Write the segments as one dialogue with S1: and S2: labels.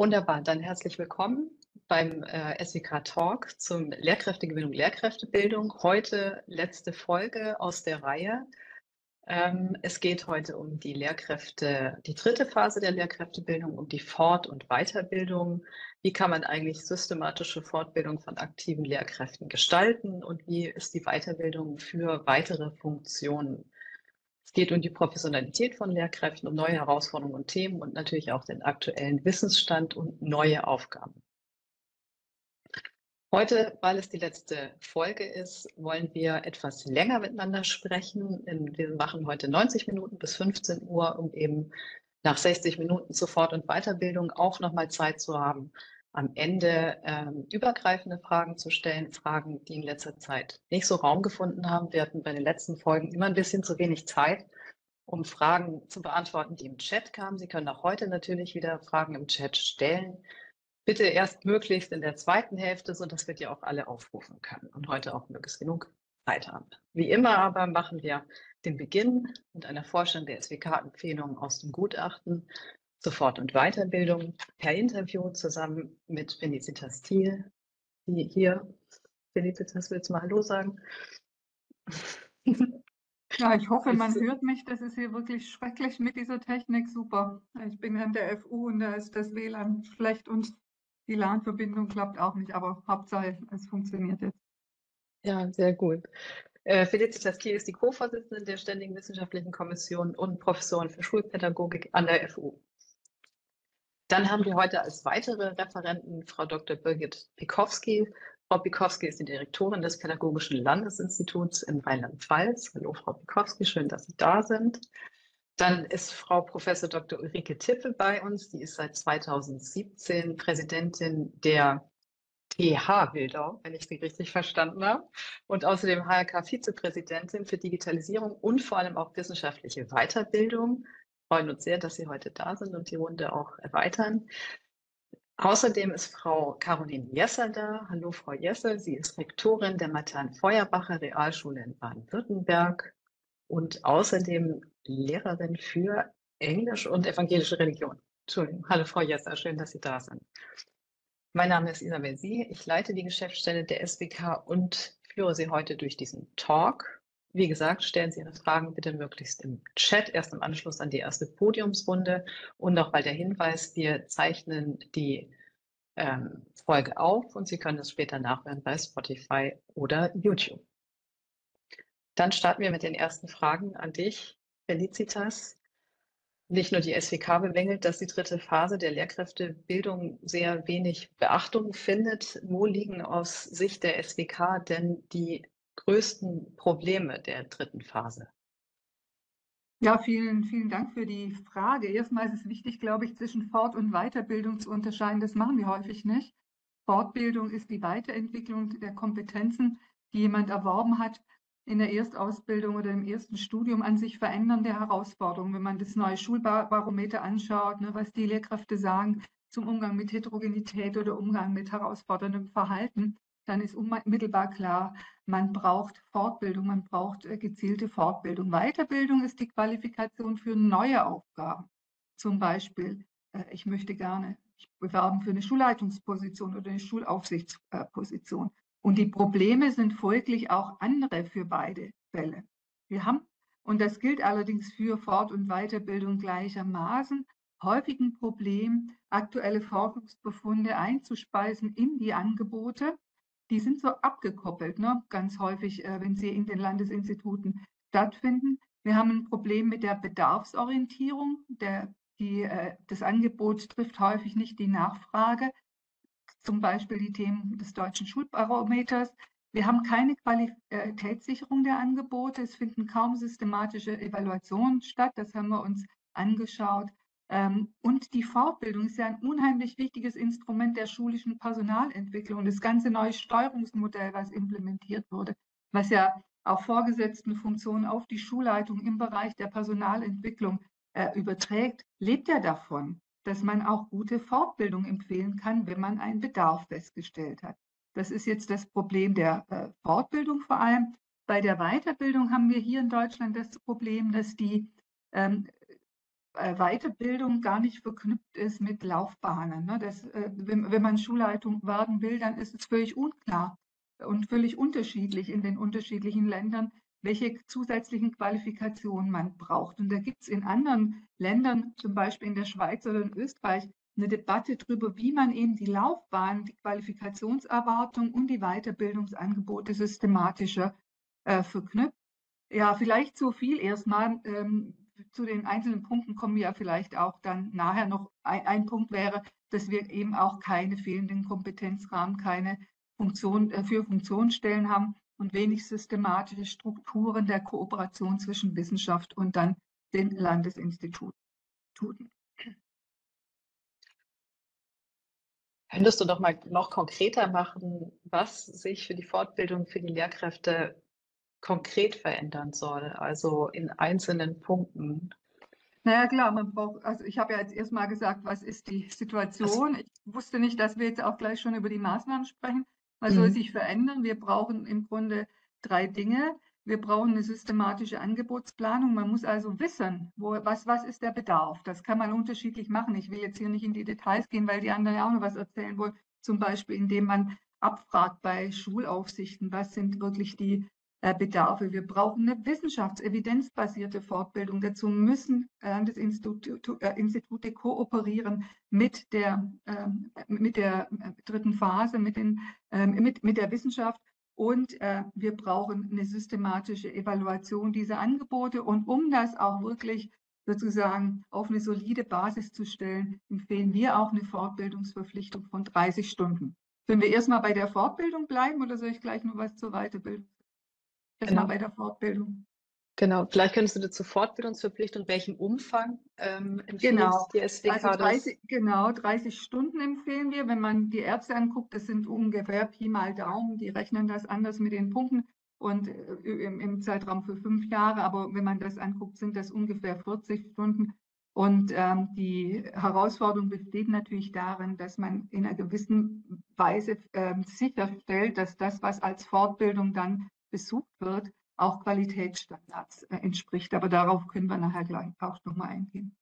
S1: Wunderbar, dann herzlich willkommen beim äh, SWK Talk zum Lehrkräftegewinnung, Lehrkräftebildung. Heute letzte Folge aus der Reihe. Ähm, es geht heute um die Lehrkräfte, die dritte Phase der Lehrkräftebildung, um die Fort- und Weiterbildung. Wie kann man eigentlich systematische Fortbildung von aktiven Lehrkräften gestalten und wie ist die Weiterbildung für weitere Funktionen? Es geht um die Professionalität von Lehrkräften, um neue Herausforderungen und Themen und natürlich auch den aktuellen Wissensstand und neue Aufgaben. Heute, weil es die letzte Folge ist, wollen wir etwas länger miteinander sprechen. Wir machen heute 90 Minuten bis 15 Uhr, um eben nach 60 Minuten Sofort- und Weiterbildung auch nochmal Zeit zu haben, am Ende ähm, übergreifende Fragen zu stellen, Fragen, die in letzter Zeit nicht so Raum gefunden haben. Wir hatten bei den letzten Folgen immer ein bisschen zu wenig Zeit, um Fragen zu beantworten, die im Chat kamen. Sie können auch heute natürlich wieder Fragen im Chat stellen bitte erst möglichst in der zweiten Hälfte, sodass wir die auch alle aufrufen können und heute auch möglichst genug Zeit haben. Wie immer aber machen wir den Beginn mit einer Vorstellung der SWK-Empfehlungen aus dem Gutachten zur Fort- und Weiterbildung per Interview zusammen mit Felicitas Thiel, die hier, Felicitas, willst du mal Hallo sagen?
S2: Ja, ich hoffe, man hört mich. Das ist hier wirklich schrecklich mit dieser Technik. Super. Ich bin an der FU und da ist das WLAN schlecht und die LAN-Verbindung klappt auch nicht, aber Hauptsache, es funktioniert jetzt.
S1: Ja, sehr gut. Äh, Felicitas Kiel ist die Co-Vorsitzende der Ständigen Wissenschaftlichen Kommission und Professorin für Schulpädagogik an der FU. Dann haben wir heute als weitere Referenten Frau Dr. Birgit Pikowski. Frau Pikowski ist die Direktorin des Pädagogischen Landesinstituts in Rheinland-Pfalz. Hallo, Frau Pikowski, schön, dass Sie da sind. Dann ist Frau Professor Dr. Ulrike Tippe bei uns. Die ist seit 2017 Präsidentin der TH Wildau, wenn ich sie richtig verstanden habe, und außerdem HRK-Vizepräsidentin für Digitalisierung und vor allem auch wissenschaftliche Weiterbildung. Freuen uns sehr, dass Sie heute da sind und die Runde auch erweitern. Außerdem ist Frau Caroline Jesser da. Hallo, Frau Jesser. Sie ist Rektorin der Matern-Feuerbacher Realschule in Baden-Württemberg und außerdem Lehrerin für Englisch und evangelische Religion. Entschuldigung. Hallo Frau Jesser, schön, dass Sie da sind. Mein Name ist Isabel Sie. Ich leite die Geschäftsstelle der SWK und führe Sie heute durch diesen Talk. Wie gesagt, stellen Sie Ihre Fragen bitte möglichst im Chat, erst im Anschluss an die erste Podiumsrunde. Und nochmal der Hinweis, wir zeichnen die ähm, Folge auf und Sie können es später nachhören bei Spotify oder YouTube. Dann starten wir mit den ersten Fragen an dich, Felicitas. Nicht nur die SWK bemängelt, dass die dritte Phase der Lehrkräftebildung sehr wenig Beachtung findet. Wo liegen aus Sicht der SWK denn die größten Probleme der dritten Phase?
S2: Ja, vielen, vielen Dank für die Frage. Erstmal ist es wichtig, glaube ich, zwischen Fort- und Weiterbildung zu unterscheiden. Das machen wir häufig nicht. Fortbildung ist die Weiterentwicklung der Kompetenzen, die jemand erworben hat in der Erstausbildung oder im ersten Studium an sich verändernde Herausforderungen. Wenn man das neue Schulbarometer anschaut, ne, was die Lehrkräfte sagen zum Umgang mit Heterogenität oder Umgang mit herausforderndem Verhalten, dann ist unmittelbar klar, man braucht Fortbildung, man braucht äh, gezielte Fortbildung. Weiterbildung ist die Qualifikation für neue Aufgaben. Zum Beispiel, äh, ich möchte gerne mich bewerben für eine Schulleitungsposition oder eine Schulaufsichtsposition. Und die Probleme sind folglich auch andere für beide Fälle. Wir haben, und das gilt allerdings für Fort- und Weiterbildung gleichermaßen, häufig ein Problem, aktuelle Forschungsbefunde einzuspeisen in die Angebote. Die sind so abgekoppelt, ne? ganz häufig, äh, wenn sie in den Landesinstituten stattfinden. Wir haben ein Problem mit der Bedarfsorientierung. Der, die, äh, das Angebot trifft häufig nicht die Nachfrage zum Beispiel die Themen des deutschen Schulbarometers. Wir haben keine Qualitätssicherung der Angebote. Es finden kaum systematische Evaluationen statt. Das haben wir uns angeschaut. Ähm, und die Fortbildung ist ja ein unheimlich wichtiges Instrument der schulischen Personalentwicklung. Das ganze neue Steuerungsmodell, was implementiert wurde, was ja auch vorgesetzten Funktionen auf die Schulleitung im Bereich der Personalentwicklung äh, überträgt, lebt ja davon dass man auch gute Fortbildung empfehlen kann, wenn man einen Bedarf festgestellt hat. Das ist jetzt das Problem der äh, Fortbildung vor allem. Bei der Weiterbildung haben wir hier in Deutschland das Problem, dass die ähm, äh, Weiterbildung gar nicht verknüpft ist mit Laufbahnen. Ne? Das, äh, wenn, wenn man Schulleitung werden will, dann ist es völlig unklar und völlig unterschiedlich in den unterschiedlichen Ländern, welche zusätzlichen Qualifikationen man braucht. Und da gibt es in anderen Ländern, zum Beispiel in der Schweiz oder in Österreich, eine Debatte darüber, wie man eben die Laufbahn, die Qualifikationserwartung und die Weiterbildungsangebote systematischer äh, verknüpft. Ja, vielleicht so viel erstmal. Ähm, zu den einzelnen Punkten kommen wir ja vielleicht auch dann nachher noch. Ein, ein, Punkt wäre, dass wir eben auch keine fehlenden Kompetenzrahmen, keine Funktion, äh, für Funktionsstellen haben und wenig systematische Strukturen der Kooperation zwischen Wissenschaft und dann den Landesinstituten.
S1: Könntest du doch mal noch konkreter machen, was sich für die Fortbildung für die Lehrkräfte konkret verändern soll, also in einzelnen Punkten?
S2: Naja, klar, man braucht, also ich habe ja jetzt erstmal gesagt, was ist die Situation? Ich wusste nicht, dass wir jetzt auch gleich schon über die Maßnahmen sprechen. Was mhm. soll sich verändern? Wir brauchen im Grunde drei Dinge. Wir brauchen eine systematische Angebotsplanung. Man muss also wissen, wo, was, was ist der Bedarf. Das kann man unterschiedlich machen. Ich will jetzt hier nicht in die Details gehen, weil die anderen ja auch noch was erzählen wollen. Zum Beispiel, indem man abfragt bei Schulaufsichten, was sind wirklich die Bedarfe. Wir brauchen eine wissenschaftsevidenzbasierte Fortbildung. Dazu müssen Landesinstitute äh, kooperieren mit der, ähm, mit der äh, dritten Phase, mit, den, ähm, mit, mit der Wissenschaft und äh, wir brauchen eine systematische Evaluation dieser Angebote. Und um das auch wirklich sozusagen auf eine solide Basis zu stellen, empfehlen wir auch eine Fortbildungsverpflichtung von 30 Stunden. Können wir erstmal bei der Fortbildung bleiben oder soll ich gleich noch was zur Weiterbildung? Erstmal genau. bei der Fortbildung.
S1: Genau, vielleicht könntest du dazu Fortbildungsverpflichtung, welchem Umfang
S2: ähm, genau. die SWK also 30, Genau, 30 Stunden empfehlen wir. Wenn man die Ärzte anguckt, das sind ungefähr Pi mal Daumen, die rechnen das anders mit den Punkten und äh, im, im, Zeitraum für fünf Jahre. Aber wenn man das anguckt, sind das ungefähr 40 Stunden. Und ähm, die Herausforderung besteht natürlich darin, dass man in einer gewissen Weise ähm, sicherstellt, dass das, was als Fortbildung dann besucht wird, auch Qualitätsstandards äh, entspricht. Aber darauf können wir nachher gleich auch nochmal eingehen.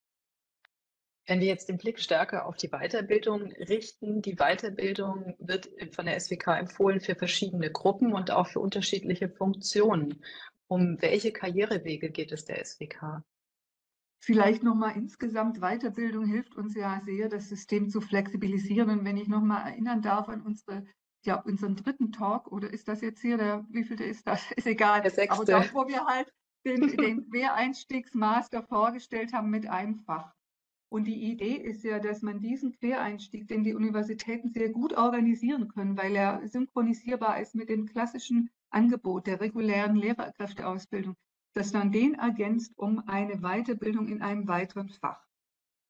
S1: Wenn wir jetzt den Blick stärker auf die Weiterbildung richten, die Weiterbildung wird von der SWK empfohlen für verschiedene Gruppen und auch für unterschiedliche Funktionen. Um welche Karrierewege geht es der SWK?
S2: Vielleicht nochmal insgesamt, Weiterbildung hilft uns ja sehr, das System zu flexibilisieren. Und wenn ich nochmal erinnern darf an unsere ja, unseren dritten Talk, oder ist das jetzt hier der, wie viel ist das? Ist egal.
S1: Der sechste.
S2: Aber dort, wo wir halt den, den Quereinstiegsmaster vorgestellt haben mit einem Fach. Und die Idee ist ja, dass man diesen Quereinstieg, den die Universitäten sehr gut organisieren können, weil er synchronisierbar ist mit dem klassischen Angebot der regulären Lehrerkräfteausbildung, dass man den ergänzt um eine Weiterbildung in einem weiteren Fach.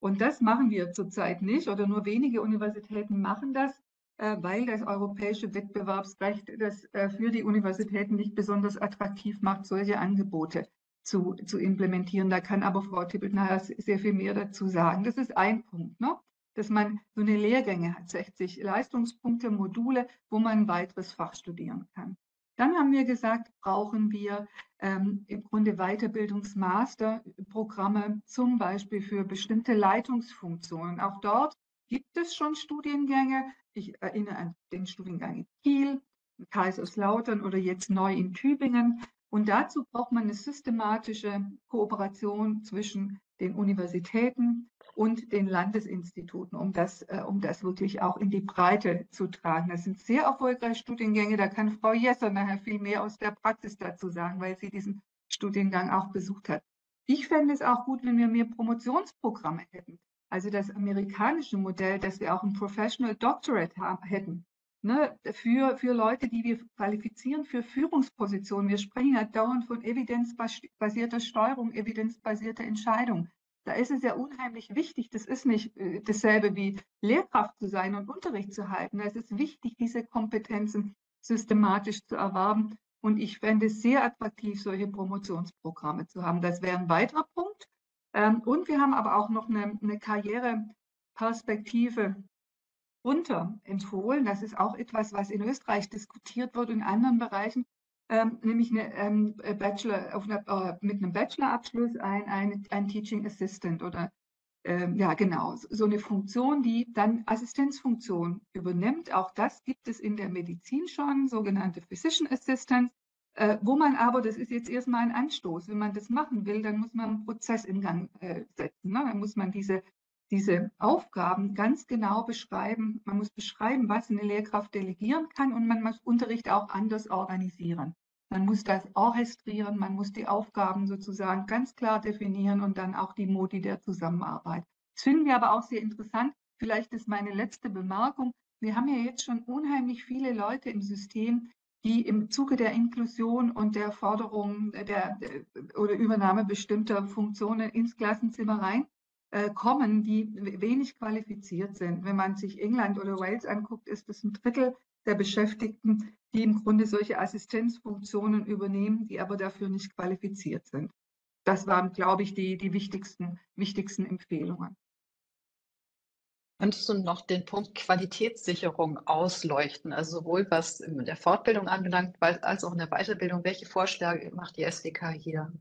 S2: Und das machen wir zurzeit nicht oder nur wenige Universitäten machen das. Äh, weil das europäische Wettbewerbsrecht das äh, für die Universitäten nicht besonders attraktiv macht, solche Angebote zu, zu implementieren. Da kann aber Frau Tippelt sehr viel mehr dazu sagen. Das ist ein Punkt, ne? dass man so eine Lehrgänge hat, 60 Leistungspunkte, Module, wo man ein weiteres Fach studieren kann. Dann haben wir gesagt, brauchen wir ähm, im Grunde Weiterbildungsmasterprogramme, zum Beispiel für bestimmte Leitungsfunktionen. Auch dort gibt es schon Studiengänge. Ich erinnere an den Studiengang in Kiel, in Kaiserslautern oder jetzt neu in Tübingen. Und dazu braucht man eine systematische Kooperation zwischen den Universitäten und den Landesinstituten, um das, äh, um das wirklich auch in die Breite zu tragen. Das sind sehr erfolgreiche Studiengänge. Da kann Frau Jesser nachher viel mehr aus der Praxis dazu sagen, weil sie diesen Studiengang auch besucht hat. Ich fände es auch gut, wenn wir mehr Promotionsprogramme hätten. Also das amerikanische Modell, dass wir auch ein Professional Doctorate haben, hätten. Ne, für, für Leute, die wir qualifizieren für Führungspositionen. Wir sprechen ja dauernd von evidenzbasierter Steuerung, evidenzbasierter Entscheidung. Da ist es ja unheimlich wichtig, das ist nicht äh, dasselbe wie Lehrkraft zu sein und Unterricht zu halten. Es ist wichtig, diese Kompetenzen systematisch zu erwerben. Und ich fände es sehr attraktiv, solche Promotionsprogramme zu haben. Das wäre ein weiterer Punkt. Ähm, und wir haben aber auch noch eine, eine Karriereperspektive runter empfohlen. Das ist auch etwas, was in Österreich diskutiert wird, in anderen Bereichen, ähm, nämlich eine, ähm, Bachelor, eine, äh, mit einem Bachelorabschluss ein, ein, ein Teaching Assistant oder ähm, ja genau, so eine Funktion, die dann Assistenzfunktion übernimmt. Auch das gibt es in der Medizin schon, sogenannte Physician Assistants, äh, wo man aber, das ist jetzt erstmal ein Anstoß, wenn man das machen will, dann muss man einen Prozess in Gang äh, setzen. Ne? Dann muss man diese diese Aufgaben ganz genau beschreiben. Man muss beschreiben, was eine Lehrkraft delegieren kann und man muss Unterricht auch anders organisieren. Man muss das orchestrieren, man muss die Aufgaben sozusagen ganz klar definieren und dann auch die Modi der Zusammenarbeit. Das finden wir aber auch sehr interessant. Vielleicht ist meine letzte Bemerkung. Wir haben ja jetzt schon unheimlich viele Leute im System, die im Zuge der Inklusion und der Forderung der, der oder Übernahme bestimmter Funktionen ins Klassenzimmer rein äh, kommen, die wenig qualifiziert sind. Wenn man sich England oder Wales anguckt, ist es ein Drittel der Beschäftigten, die im Grunde solche Assistenzfunktionen übernehmen, die aber dafür nicht qualifiziert sind. Das waren, glaube ich, die, die wichtigsten, wichtigsten Empfehlungen.
S1: Könntest du noch den Punkt Qualitätssicherung ausleuchten, also sowohl was in der Fortbildung anbelangt, als auch in der Weiterbildung? Welche Vorschläge macht die SWK hier?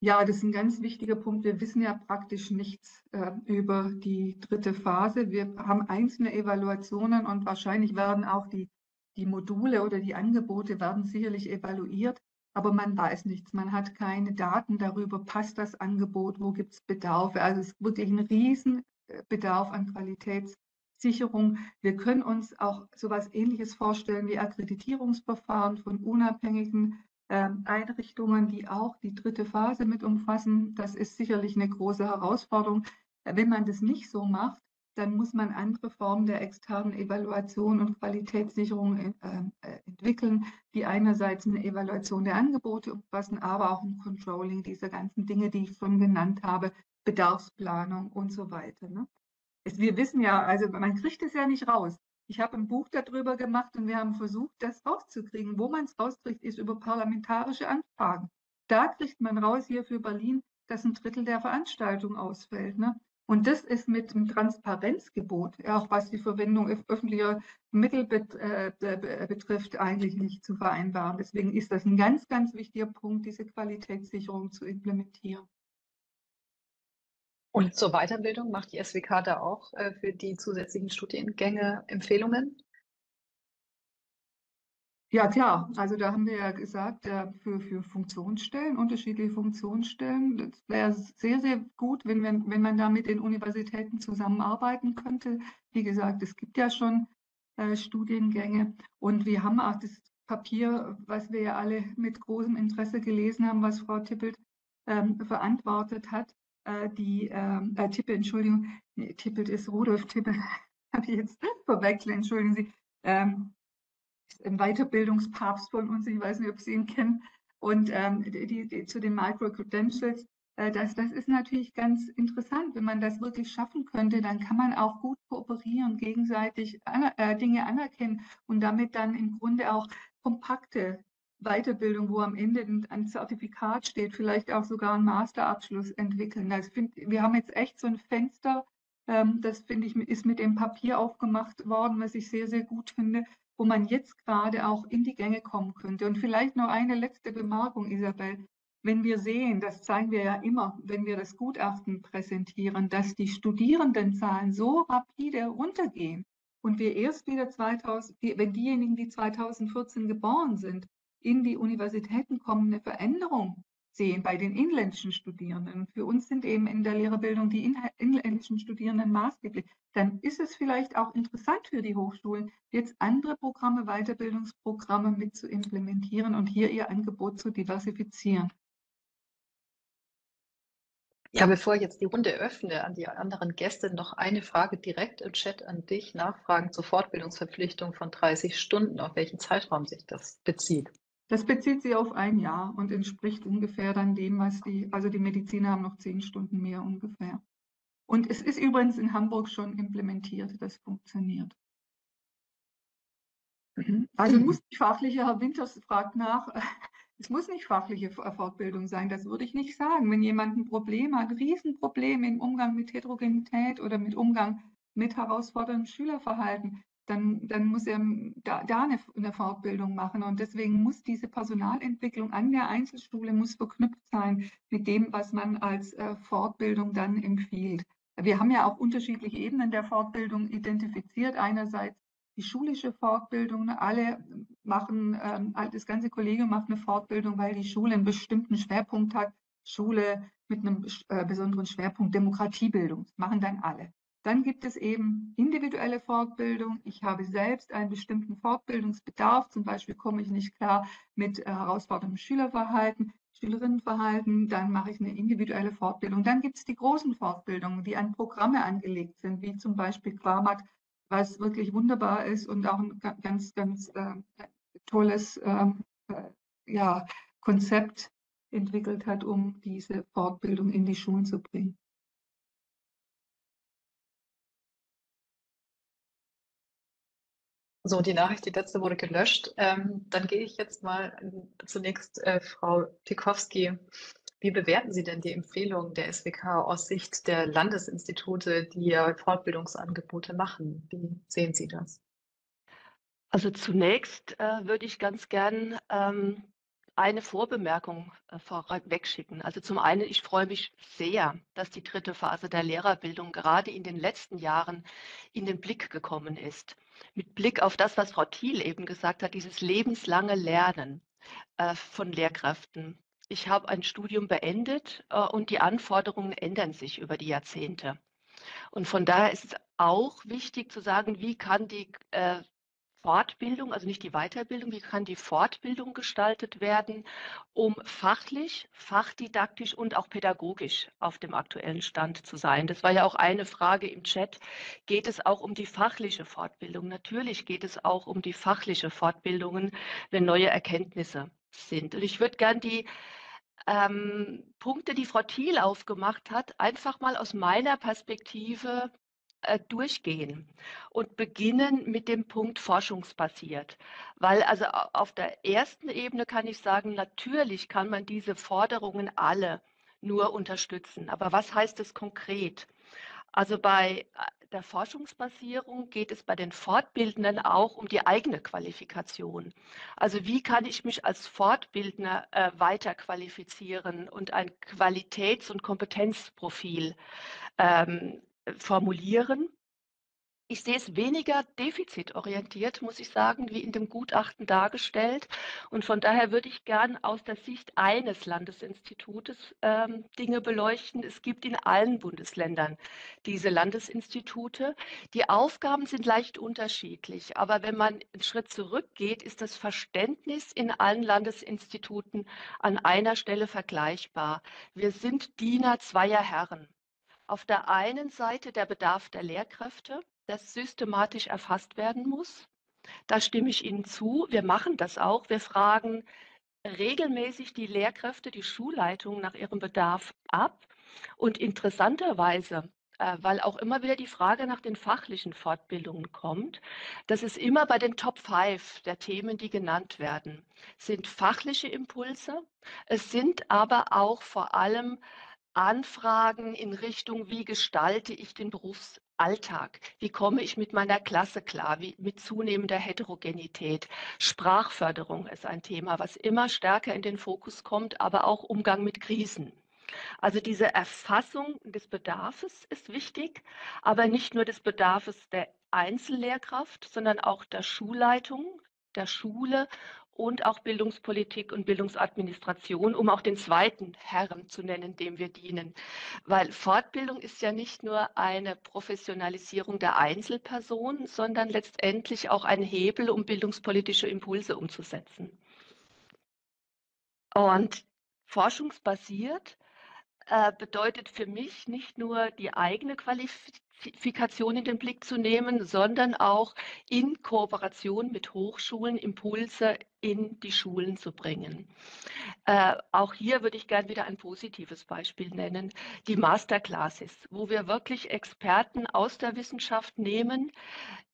S2: Ja, das ist ein ganz wichtiger Punkt. Wir wissen ja praktisch nichts äh, über die dritte Phase. Wir haben einzelne Evaluationen und wahrscheinlich werden auch die, die Module oder die Angebote werden sicherlich evaluiert, aber man weiß nichts. Man hat keine Daten darüber, passt das Angebot, wo gibt es Bedarfe. Also es ist wirklich ein Riesenbedarf an Qualitätssicherung. Wir können uns auch so etwas Ähnliches vorstellen wie Akkreditierungsverfahren von unabhängigen ähm, Einrichtungen, die auch die dritte Phase mit umfassen. Das ist sicherlich eine große Herausforderung. Wenn man das nicht so macht, dann muss man andere Formen der externen Evaluation und Qualitätssicherung äh, äh, entwickeln, die einerseits eine Evaluation der Angebote umfassen, aber auch ein Controlling dieser ganzen Dinge, die ich schon genannt habe, Bedarfsplanung und so weiter. Ne? Es, wir wissen ja, also man kriegt es ja nicht raus. Ich habe ein Buch darüber gemacht und wir haben versucht, das rauszukriegen. Wo man es rauskriegt, ist über parlamentarische Anfragen. Da kriegt man raus hier für Berlin, dass ein Drittel der Veranstaltung ausfällt. Ne? Und das ist mit dem Transparenzgebot, auch was die Verwendung öffentlicher Mittel bet, äh, betrifft, eigentlich nicht zu vereinbaren. Deswegen ist das ein ganz, ganz wichtiger Punkt, diese Qualitätssicherung zu implementieren.
S1: Und zur Weiterbildung macht die SWK da auch äh, für die zusätzlichen Studiengänge Empfehlungen?
S2: Ja, klar. Also da haben wir ja gesagt, äh, für, für Funktionsstellen, unterschiedliche Funktionsstellen, das wäre sehr, sehr gut, wenn, wenn, wenn man da mit den Universitäten zusammenarbeiten könnte. Wie gesagt, es gibt ja schon äh, Studiengänge und wir haben auch das Papier, was wir ja alle mit großem Interesse gelesen haben, was Frau Tippelt ähm, verantwortet hat äh, die ähm, äh, Tippe, Entschuldigung, nee, Tippelt ist Rudolf Tippelt, habe ich jetzt verwechselt, entschuldigen Sie, ähm, ist ein Weiterbildungspapst von uns, ich weiß nicht, ob Sie ihn kennen, und ähm, die, die, zu den Micro-Credentials, äh, das, das ist natürlich ganz interessant. Wenn man das wirklich schaffen könnte, dann kann man auch gut kooperieren, gegenseitig aner äh, Dinge anerkennen und damit dann im Grunde auch kompakte Weiterbildung, wo am Ende ein Zertifikat steht, vielleicht auch sogar einen Masterabschluss entwickeln. Also find, wir haben jetzt echt so ein Fenster, ähm, das finde ich, ist mit dem Papier aufgemacht worden, was ich sehr, sehr gut finde, wo man jetzt gerade auch in die Gänge kommen könnte. Und vielleicht noch eine letzte Bemerkung, Isabel. Wenn wir sehen, das zeigen wir ja immer, wenn wir das Gutachten präsentieren, dass die Studierendenzahlen so rapide runtergehen und wir erst wieder 2000, wenn diejenigen, die 2014 geboren sind, in die Universitäten kommen, eine Veränderung sehen bei den inländischen Studierenden. Für uns sind eben in der Lehrerbildung die inländischen Studierenden maßgeblich. Dann ist es vielleicht auch interessant für die Hochschulen, jetzt andere Programme, Weiterbildungsprogramme mit zu implementieren und hier ihr Angebot zu diversifizieren.
S1: Ja, bevor ich jetzt die Runde öffne an die anderen Gäste, noch eine Frage direkt im Chat an dich. Nachfragen zur Fortbildungsverpflichtung von 30 Stunden, auf welchen Zeitraum sich das bezieht.
S2: Das bezieht sich auf ein Jahr und entspricht ungefähr dann dem, was die, also die Mediziner haben noch zehn Stunden mehr ungefähr. Und es ist übrigens in Hamburg schon implementiert, das funktioniert. Also muss nicht fachliche, Herr Winters fragt nach, es muss nicht fachliche Fortbildung sein, das würde ich nicht sagen. Wenn jemand ein Problem hat, ein Riesenproblem im Umgang mit Heterogenität oder mit Umgang mit herausforderndem Schülerverhalten, dann, dann muss er da, da eine, eine, Fortbildung machen. Und deswegen muss diese Personalentwicklung an der Einzelschule muss verknüpft sein mit dem, was man als äh, Fortbildung dann empfiehlt. Wir haben ja auch unterschiedliche Ebenen der Fortbildung identifiziert. Einerseits die schulische Fortbildung. Alle machen, ähm, das ganze Kollegium macht eine Fortbildung, weil die Schule einen bestimmten Schwerpunkt hat. Schule mit einem äh, besonderen Schwerpunkt Demokratiebildung. Das machen dann alle. Dann gibt es eben individuelle Fortbildung. Ich habe selbst einen bestimmten Fortbildungsbedarf. Zum Beispiel komme ich nicht klar mit äh, herausforderndem Schülerverhalten, Schülerinnenverhalten. Dann mache ich eine individuelle Fortbildung. Dann gibt es die großen Fortbildungen, die an Programme angelegt sind, wie zum Beispiel Quamat, was wirklich wunderbar ist und auch ein ganz, ganz äh, tolles ähm, äh, ja, Konzept entwickelt hat, um diese Fortbildung in die Schulen zu bringen.
S1: So, die Nachricht, die letzte wurde gelöscht. Ähm, dann gehe ich jetzt mal zunächst äh, Frau Tikowski. Wie bewerten Sie denn die Empfehlung der SWK aus Sicht der Landesinstitute, die ja Fortbildungsangebote machen? Wie sehen Sie das?
S3: Also zunächst äh, würde ich ganz gern ähm, eine Vorbemerkung äh, vorweg schicken. Also zum einen, ich freue mich sehr, dass die dritte Phase der Lehrerbildung gerade in den letzten Jahren in den Blick gekommen ist. Mit Blick auf das, was Frau Thiel eben gesagt hat, dieses lebenslange Lernen äh, von Lehrkräften. Ich habe ein Studium beendet äh, und die Anforderungen ändern sich über die Jahrzehnte. Und von daher ist es auch wichtig zu sagen, wie kann die Fortbildung, also nicht die Weiterbildung, wie kann die Fortbildung gestaltet werden, um fachlich, fachdidaktisch und auch pädagogisch auf dem aktuellen Stand zu sein. Das war ja auch eine Frage im Chat. Geht es auch um die fachliche Fortbildung? Natürlich geht es auch um die fachliche Fortbildungen, wenn neue Erkenntnisse sind. Und ich würde gern die ähm, Punkte, die Frau Thiel aufgemacht hat, einfach mal aus meiner Perspektive durchgehen und beginnen mit dem Punkt forschungsbasiert. Weil also auf der ersten Ebene kann ich sagen, natürlich kann man diese Forderungen alle nur unterstützen. Aber was heißt es konkret? Also bei äh, der Forschungsbasierung geht es bei den Fortbildenden auch um die eigene Qualifikation. Also wie kann ich mich als Fortbildner äh, weiter qualifizieren und ein Qualitäts- und Kompetenzprofil ähm, formulieren. Ich sehe es weniger defizitorientiert, muss ich sagen, wie in dem Gutachten dargestellt. Und von daher würde ich gern aus der Sicht eines Landesinstitutes ähm, Dinge beleuchten. Es gibt in allen Bundesländern diese Landesinstitute. Die Aufgaben sind leicht unterschiedlich, aber wenn man einen Schritt zurückgeht, ist das Verständnis in allen Landesinstituten an einer Stelle vergleichbar. Wir sind Diener zweier Herren. Auf der einen Seite der Bedarf der Lehrkräfte, das systematisch erfasst werden muss. Da stimme ich Ihnen zu. Wir machen das auch. Wir fragen regelmäßig die Lehrkräfte, die Schulleitung nach ihrem Bedarf ab. Und interessanterweise, äh, weil auch immer wieder die Frage nach den fachlichen Fortbildungen kommt, das ist immer bei den Top 5 der Themen, die genannt werden, sind fachliche Impulse. Es sind aber auch vor allem Anfragen in Richtung, wie gestalte ich den Berufsalltag? Wie komme ich mit meiner Klasse klar? Wie, mit zunehmender Heterogenität? Sprachförderung ist ein Thema, was immer stärker in den Fokus kommt, aber auch Umgang mit Krisen. Also diese Erfassung des Bedarfs ist wichtig, aber nicht nur des Bedarfs der Einzellehrkraft, sondern auch der Schulleitung, der Schule und auch Bildungspolitik und Bildungsadministration, um auch den zweiten Herren zu nennen, dem wir dienen. Weil Fortbildung ist ja nicht nur eine Professionalisierung der Einzelperson, sondern letztendlich auch ein Hebel, um bildungspolitische Impulse umzusetzen. Und forschungsbasiert äh, bedeutet für mich nicht nur die eigene Qualifikation in den Blick zu nehmen, sondern auch in Kooperation mit Hochschulen Impulse in die Schulen zu bringen. Äh, auch hier würde ich gerne wieder ein positives Beispiel nennen, die Masterclasses, wo wir wirklich Experten aus der Wissenschaft nehmen,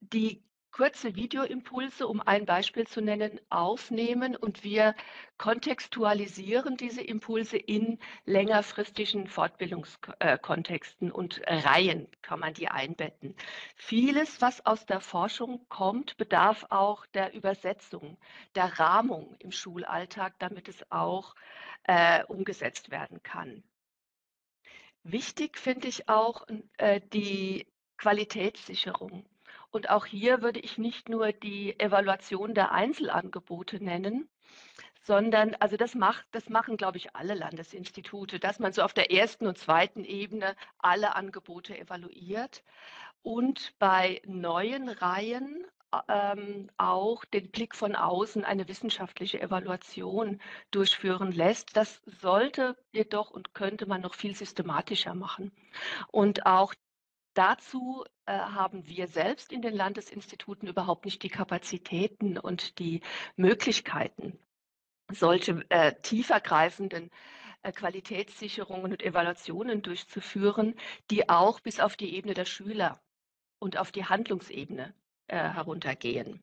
S3: die kurze Videoimpulse, um ein Beispiel zu nennen, aufnehmen und wir kontextualisieren diese Impulse in längerfristigen Fortbildungskontexten und Reihen kann man die einbetten. Vieles, was aus der Forschung kommt, bedarf auch der Übersetzung, der Rahmung im Schulalltag, damit es auch äh, umgesetzt werden kann. Wichtig finde ich auch äh, die Qualitätssicherung. Und auch hier würde ich nicht nur die Evaluation der Einzelangebote nennen, sondern, also das macht, das machen, glaube ich, alle Landesinstitute, dass man so auf der ersten und zweiten Ebene alle Angebote evaluiert und bei neuen Reihen ähm, auch den Blick von außen, eine wissenschaftliche Evaluation durchführen lässt. Das sollte jedoch und könnte man noch viel systematischer machen. Und auch Dazu haben wir selbst in den Landesinstituten überhaupt nicht die Kapazitäten und die Möglichkeiten, solche äh, tiefergreifenden äh, Qualitätssicherungen und Evaluationen durchzuführen, die auch bis auf die Ebene der Schüler und auf die Handlungsebene äh, heruntergehen.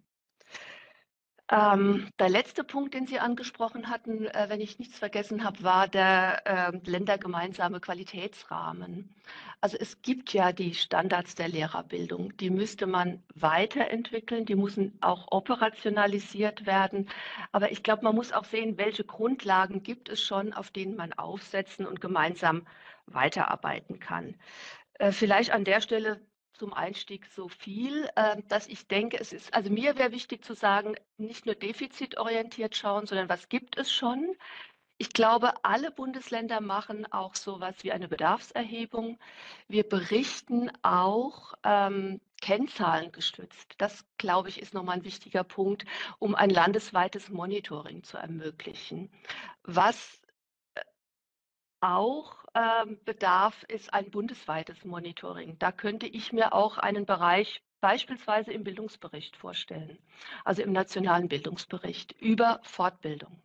S3: Ähm, der letzte Punkt, den Sie angesprochen hatten, äh, wenn ich nichts vergessen habe, war der äh, ländergemeinsame Qualitätsrahmen. Also es gibt ja die Standards der Lehrerbildung, die müsste man weiterentwickeln, die müssen auch operationalisiert werden. Aber ich glaube, man muss auch sehen, welche Grundlagen gibt es schon, auf denen man aufsetzen und gemeinsam weiterarbeiten kann. Äh, vielleicht an der Stelle zum Einstieg so viel, äh, dass ich denke, es ist, also mir wäre wichtig zu sagen, nicht nur defizitorientiert schauen, sondern was gibt es schon? Ich glaube, alle Bundesländer machen auch so etwas wie eine Bedarfserhebung. Wir berichten auch ähm, Kennzahlen gestützt. Das, glaube ich, ist nochmal ein wichtiger Punkt, um ein landesweites Monitoring zu ermöglichen. Was äh, auch ähm, bedarf, ist ein bundesweites Monitoring. Da könnte ich mir auch einen Bereich beispielsweise im Bildungsbericht vorstellen, also im nationalen Bildungsbericht über Fortbildung.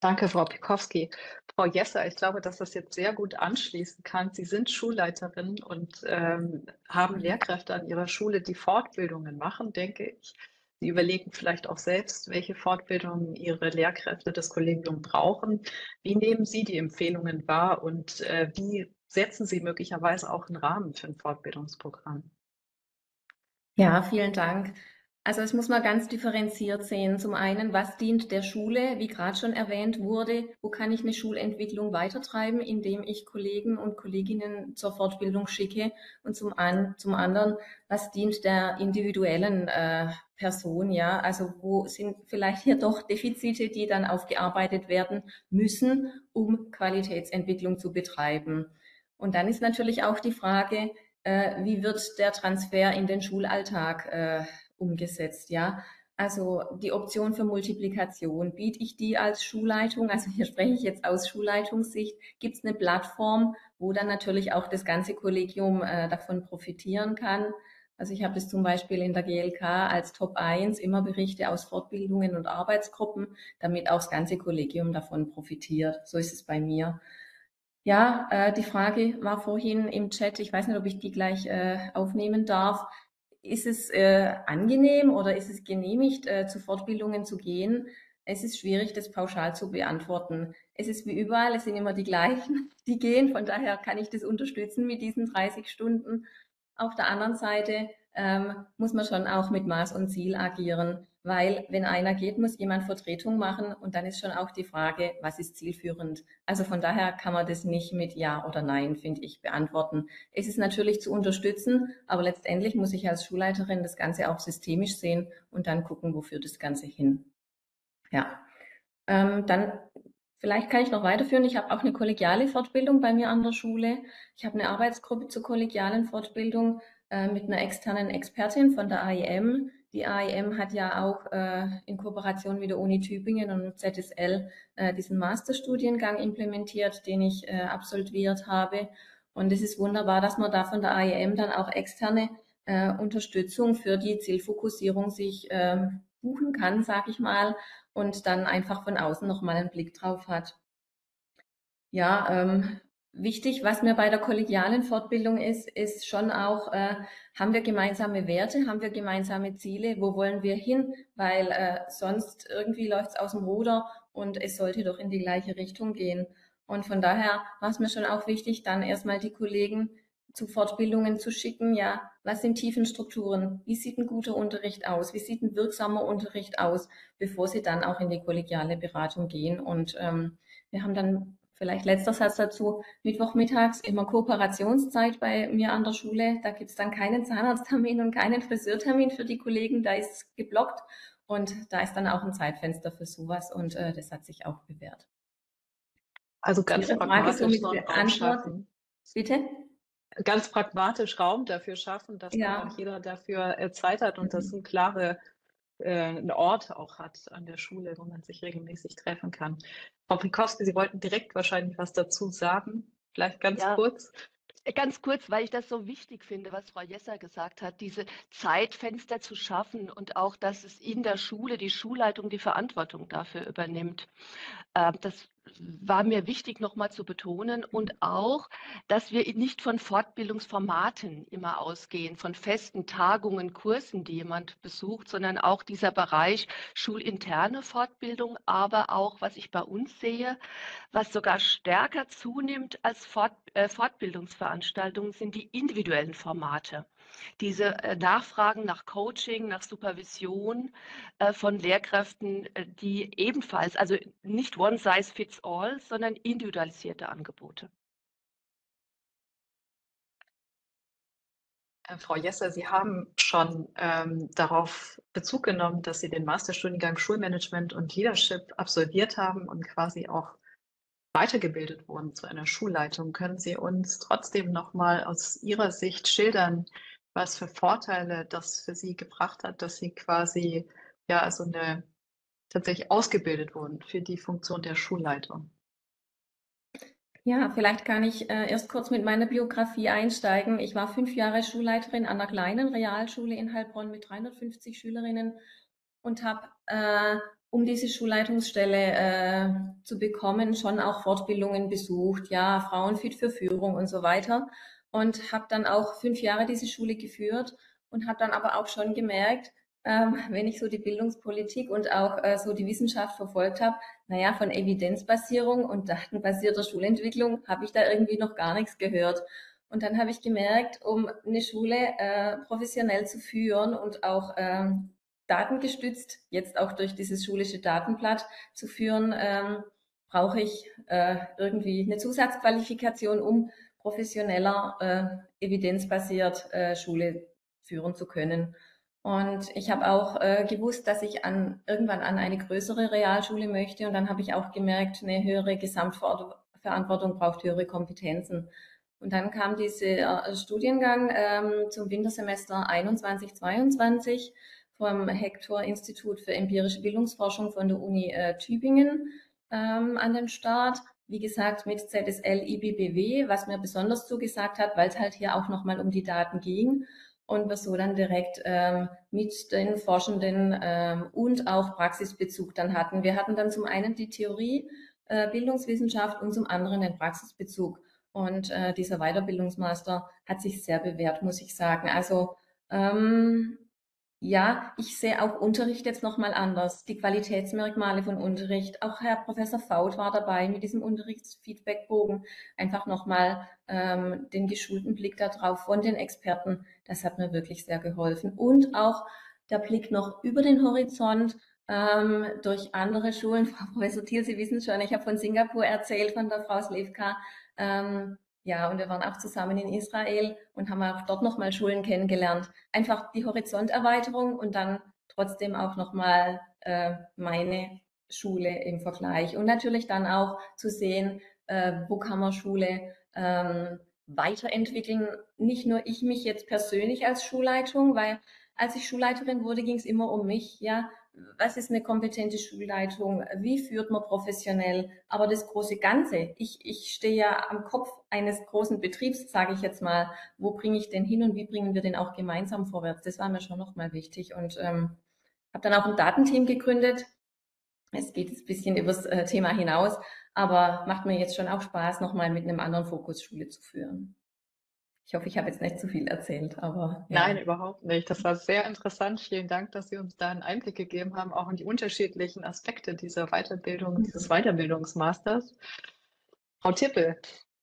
S1: Danke, Frau Pikowski. Frau Jesser, ich glaube, dass das jetzt sehr gut anschließen kann. Sie sind Schulleiterin und ähm, haben Lehrkräfte an Ihrer Schule, die Fortbildungen machen, denke ich. Sie überlegen vielleicht auch selbst, welche Fortbildungen Ihre Lehrkräfte das Kollegium brauchen. Wie nehmen Sie die Empfehlungen wahr und äh, wie setzen Sie möglicherweise auch einen Rahmen für ein Fortbildungsprogramm?
S4: Ja, vielen Dank. Also das muss man ganz differenziert sehen. Zum einen, was dient der Schule, wie gerade schon erwähnt wurde, wo kann ich eine Schulentwicklung weitertreiben, indem ich Kollegen und Kolleginnen zur Fortbildung schicke und zum, an, zum anderen, was dient der individuellen äh, Person, ja, also wo sind vielleicht hier doch Defizite, die dann aufgearbeitet werden müssen, um Qualitätsentwicklung zu betreiben. Und dann ist natürlich auch die Frage, äh, wie wird der Transfer in den Schulalltag äh, umgesetzt, ja. Also die Option für Multiplikation, biete ich die als Schulleitung, also hier spreche ich jetzt aus Schulleitungssicht, gibt es eine Plattform, wo dann natürlich auch das ganze Kollegium äh, davon profitieren kann. Also ich habe das zum Beispiel in der GLK als Top 1 immer Berichte aus Fortbildungen und Arbeitsgruppen, damit auch das ganze Kollegium davon profitiert. So ist es bei mir. Ja, äh, die Frage war vorhin im Chat, ich weiß nicht, ob ich die gleich äh, aufnehmen darf ist es äh, angenehm oder ist es genehmigt, äh, zu Fortbildungen zu gehen? Es ist schwierig, das pauschal zu beantworten. Es ist wie überall, es sind immer die gleichen, die gehen. Von daher kann ich das unterstützen mit diesen 30 Stunden. Auf der anderen Seite ähm, muss man schon auch mit Maß und Ziel agieren weil wenn einer geht, muss jemand Vertretung machen und dann ist schon auch die Frage, was ist zielführend. Also von daher kann man das nicht mit Ja oder Nein, finde ich, beantworten. Es ist natürlich zu unterstützen, aber letztendlich muss ich als Schulleiterin das Ganze auch systemisch sehen und dann gucken, wofür das Ganze hin. Ja, ähm, dann Vielleicht kann ich noch weiterführen. Ich habe auch eine kollegiale Fortbildung bei mir an der Schule. Ich habe eine Arbeitsgruppe zur kollegialen Fortbildung äh, mit einer externen Expertin von der AIM, die AIM hat ja auch äh, in Kooperation mit der Uni Tübingen und ZSL äh, diesen Masterstudiengang implementiert, den ich äh, absolviert habe. Und es ist wunderbar, dass man da von der AIM dann auch externe äh, Unterstützung für die Zielfokussierung sich ähm, buchen kann, sage ich mal, und dann einfach von außen nochmal einen Blick drauf hat. Ja, ähm, wichtig, was mir bei der kollegialen Fortbildung ist, ist schon auch, äh, haben wir gemeinsame Werte, haben wir gemeinsame Ziele, wo wollen wir hin, weil äh, sonst irgendwie läuft es aus dem Ruder und es sollte doch in die gleiche Richtung gehen. Und von daher war es mir schon auch wichtig, dann erstmal die Kollegen zu Fortbildungen zu schicken. Ja, was sind Tiefenstrukturen? Wie sieht ein guter Unterricht aus? Wie sieht ein wirksamer Unterricht aus, bevor sie dann auch in die kollegiale Beratung gehen? Und ähm, wir haben dann vielleicht letzter Satz dazu, Mittwochmittags immer Kooperationszeit bei mir an der Schule. Da gibt es dann keinen Zahnarzttermin und keinen Friseurtermin für die Kollegen. Da ist geblockt und da ist dann auch ein Zeitfenster für sowas und äh, das hat sich auch bewährt.
S1: Also ganz pragmatisch Raum schaffen.
S4: Bitte?
S1: Ganz pragmatisch Raum dafür schaffen, dass ja. auch jeder dafür äh, Zeit hat und mhm. das ein klare äh, einen Ort auch hat an der Schule, wo man sich regelmäßig treffen kann. Frau Prikowski, Sie wollten direkt wahrscheinlich was dazu sagen. Vielleicht ganz ja. kurz.
S3: Ganz kurz, weil ich das so wichtig finde, was Frau Jesser gesagt hat, diese Zeitfenster zu schaffen und auch, dass es in der Schule die Schulleitung die Verantwortung dafür übernimmt. Ähm, das war mir wichtig, nochmal zu betonen und auch, dass wir nicht von Fortbildungsformaten immer ausgehen, von festen Tagungen, Kursen, die jemand besucht, sondern auch dieser Bereich schulinterne Fortbildung, aber auch, was ich bei uns sehe, was sogar stärker zunimmt als Fort, äh, Fortbildungsveranstaltungen, sind die individuellen Formate diese äh, Nachfragen nach Coaching, nach Supervision äh, von Lehrkräften, äh, die ebenfalls, also nicht one size fits all, sondern individualisierte Angebote.
S1: Frau Jesser, Sie haben schon ähm, darauf Bezug genommen, dass Sie den Masterstudiengang Schulmanagement und Leadership absolviert haben und quasi auch weitergebildet wurden zu einer Schulleitung. Können Sie uns trotzdem noch mal aus Ihrer Sicht schildern, was für Vorteile das für Sie gebracht hat, dass Sie quasi ja also eine tatsächlich ausgebildet wurden für die Funktion der Schulleitung.
S4: Ja, vielleicht kann ich äh, erst kurz mit meiner Biografie einsteigen. Ich war fünf Jahre Schulleiterin an einer kleinen Realschule in Heilbronn mit 350 Schülerinnen und habe, äh, um diese Schulleitungsstelle äh, zu bekommen, schon auch Fortbildungen besucht, ja, Frauenfit für Führung und so weiter und habe dann auch fünf Jahre diese Schule geführt und habe dann aber auch schon gemerkt, ähm, wenn ich so die Bildungspolitik und auch äh, so die Wissenschaft verfolgt habe, naja, von Evidenzbasierung und datenbasierter Schulentwicklung habe ich da irgendwie noch gar nichts gehört. Und dann habe ich gemerkt, um eine Schule äh, professionell zu führen und auch ähm, datengestützt, jetzt auch durch dieses schulische Datenblatt zu führen, ähm, brauche ich äh, irgendwie eine Zusatzqualifikation, um professioneller, äh, evidenzbasiert äh, Schule führen zu können. Und ich habe auch äh, gewusst, dass ich an, irgendwann an eine größere Realschule möchte. Und dann habe ich auch gemerkt, eine höhere Gesamtverantwortung braucht höhere Kompetenzen. Und dann kam dieser äh, Studiengang ähm, zum Wintersemester 21, 22 vom Hector Institut für empirische Bildungsforschung von der Uni äh, Tübingen ähm, an den Start wie gesagt, mit ZSL IBBW, was mir besonders zugesagt hat, weil es halt hier auch nochmal um die Daten ging und wir so dann direkt ähm, mit den Forschenden ähm, und auch Praxisbezug dann hatten. Wir hatten dann zum einen die Theorie, äh, Bildungswissenschaft und zum anderen den Praxisbezug. Und äh, dieser Weiterbildungsmaster hat sich sehr bewährt, muss ich sagen. Also ähm, ja, ich sehe auch Unterricht jetzt nochmal anders. Die Qualitätsmerkmale von Unterricht. Auch Herr Professor Faut war dabei mit diesem Unterrichtsfeedbackbogen. Einfach nochmal ähm, den geschulten Blick darauf von den Experten. Das hat mir wirklich sehr geholfen. Und auch der Blick noch über den Horizont ähm, durch andere Schulen. Frau Professor Thiel, Sie wissen schon, ich habe von Singapur erzählt, von der Frau Slevka. Ähm, ja, und wir waren auch zusammen in Israel und haben auch dort nochmal Schulen kennengelernt. Einfach die Horizonterweiterung und dann trotzdem auch nochmal äh, meine Schule im Vergleich. Und natürlich dann auch zu sehen, äh, wo kann man Schule ähm, weiterentwickeln. Nicht nur ich mich jetzt persönlich als Schulleitung, weil als ich Schulleiterin wurde, ging es immer um mich. Ja, was ist eine kompetente Schulleitung, wie führt man professionell, aber das große Ganze. Ich, ich stehe ja am Kopf eines großen Betriebs, sage ich jetzt mal, wo bringe ich den hin und wie bringen wir den auch gemeinsam vorwärts. Das war mir schon nochmal wichtig und ähm, habe dann auch ein Datenteam gegründet Es geht ein bisschen übers äh, Thema hinaus, aber macht mir jetzt schon auch Spaß, nochmal mit einem anderen Fokus Schule zu führen. Ich hoffe, ich habe jetzt nicht zu viel erzählt, aber.
S1: Ja. Nein, überhaupt nicht. Das war sehr interessant. Vielen Dank, dass Sie uns da einen Einblick gegeben haben, auch in die unterschiedlichen Aspekte dieser Weiterbildung, dieses Weiterbildungsmasters. Frau Tippel,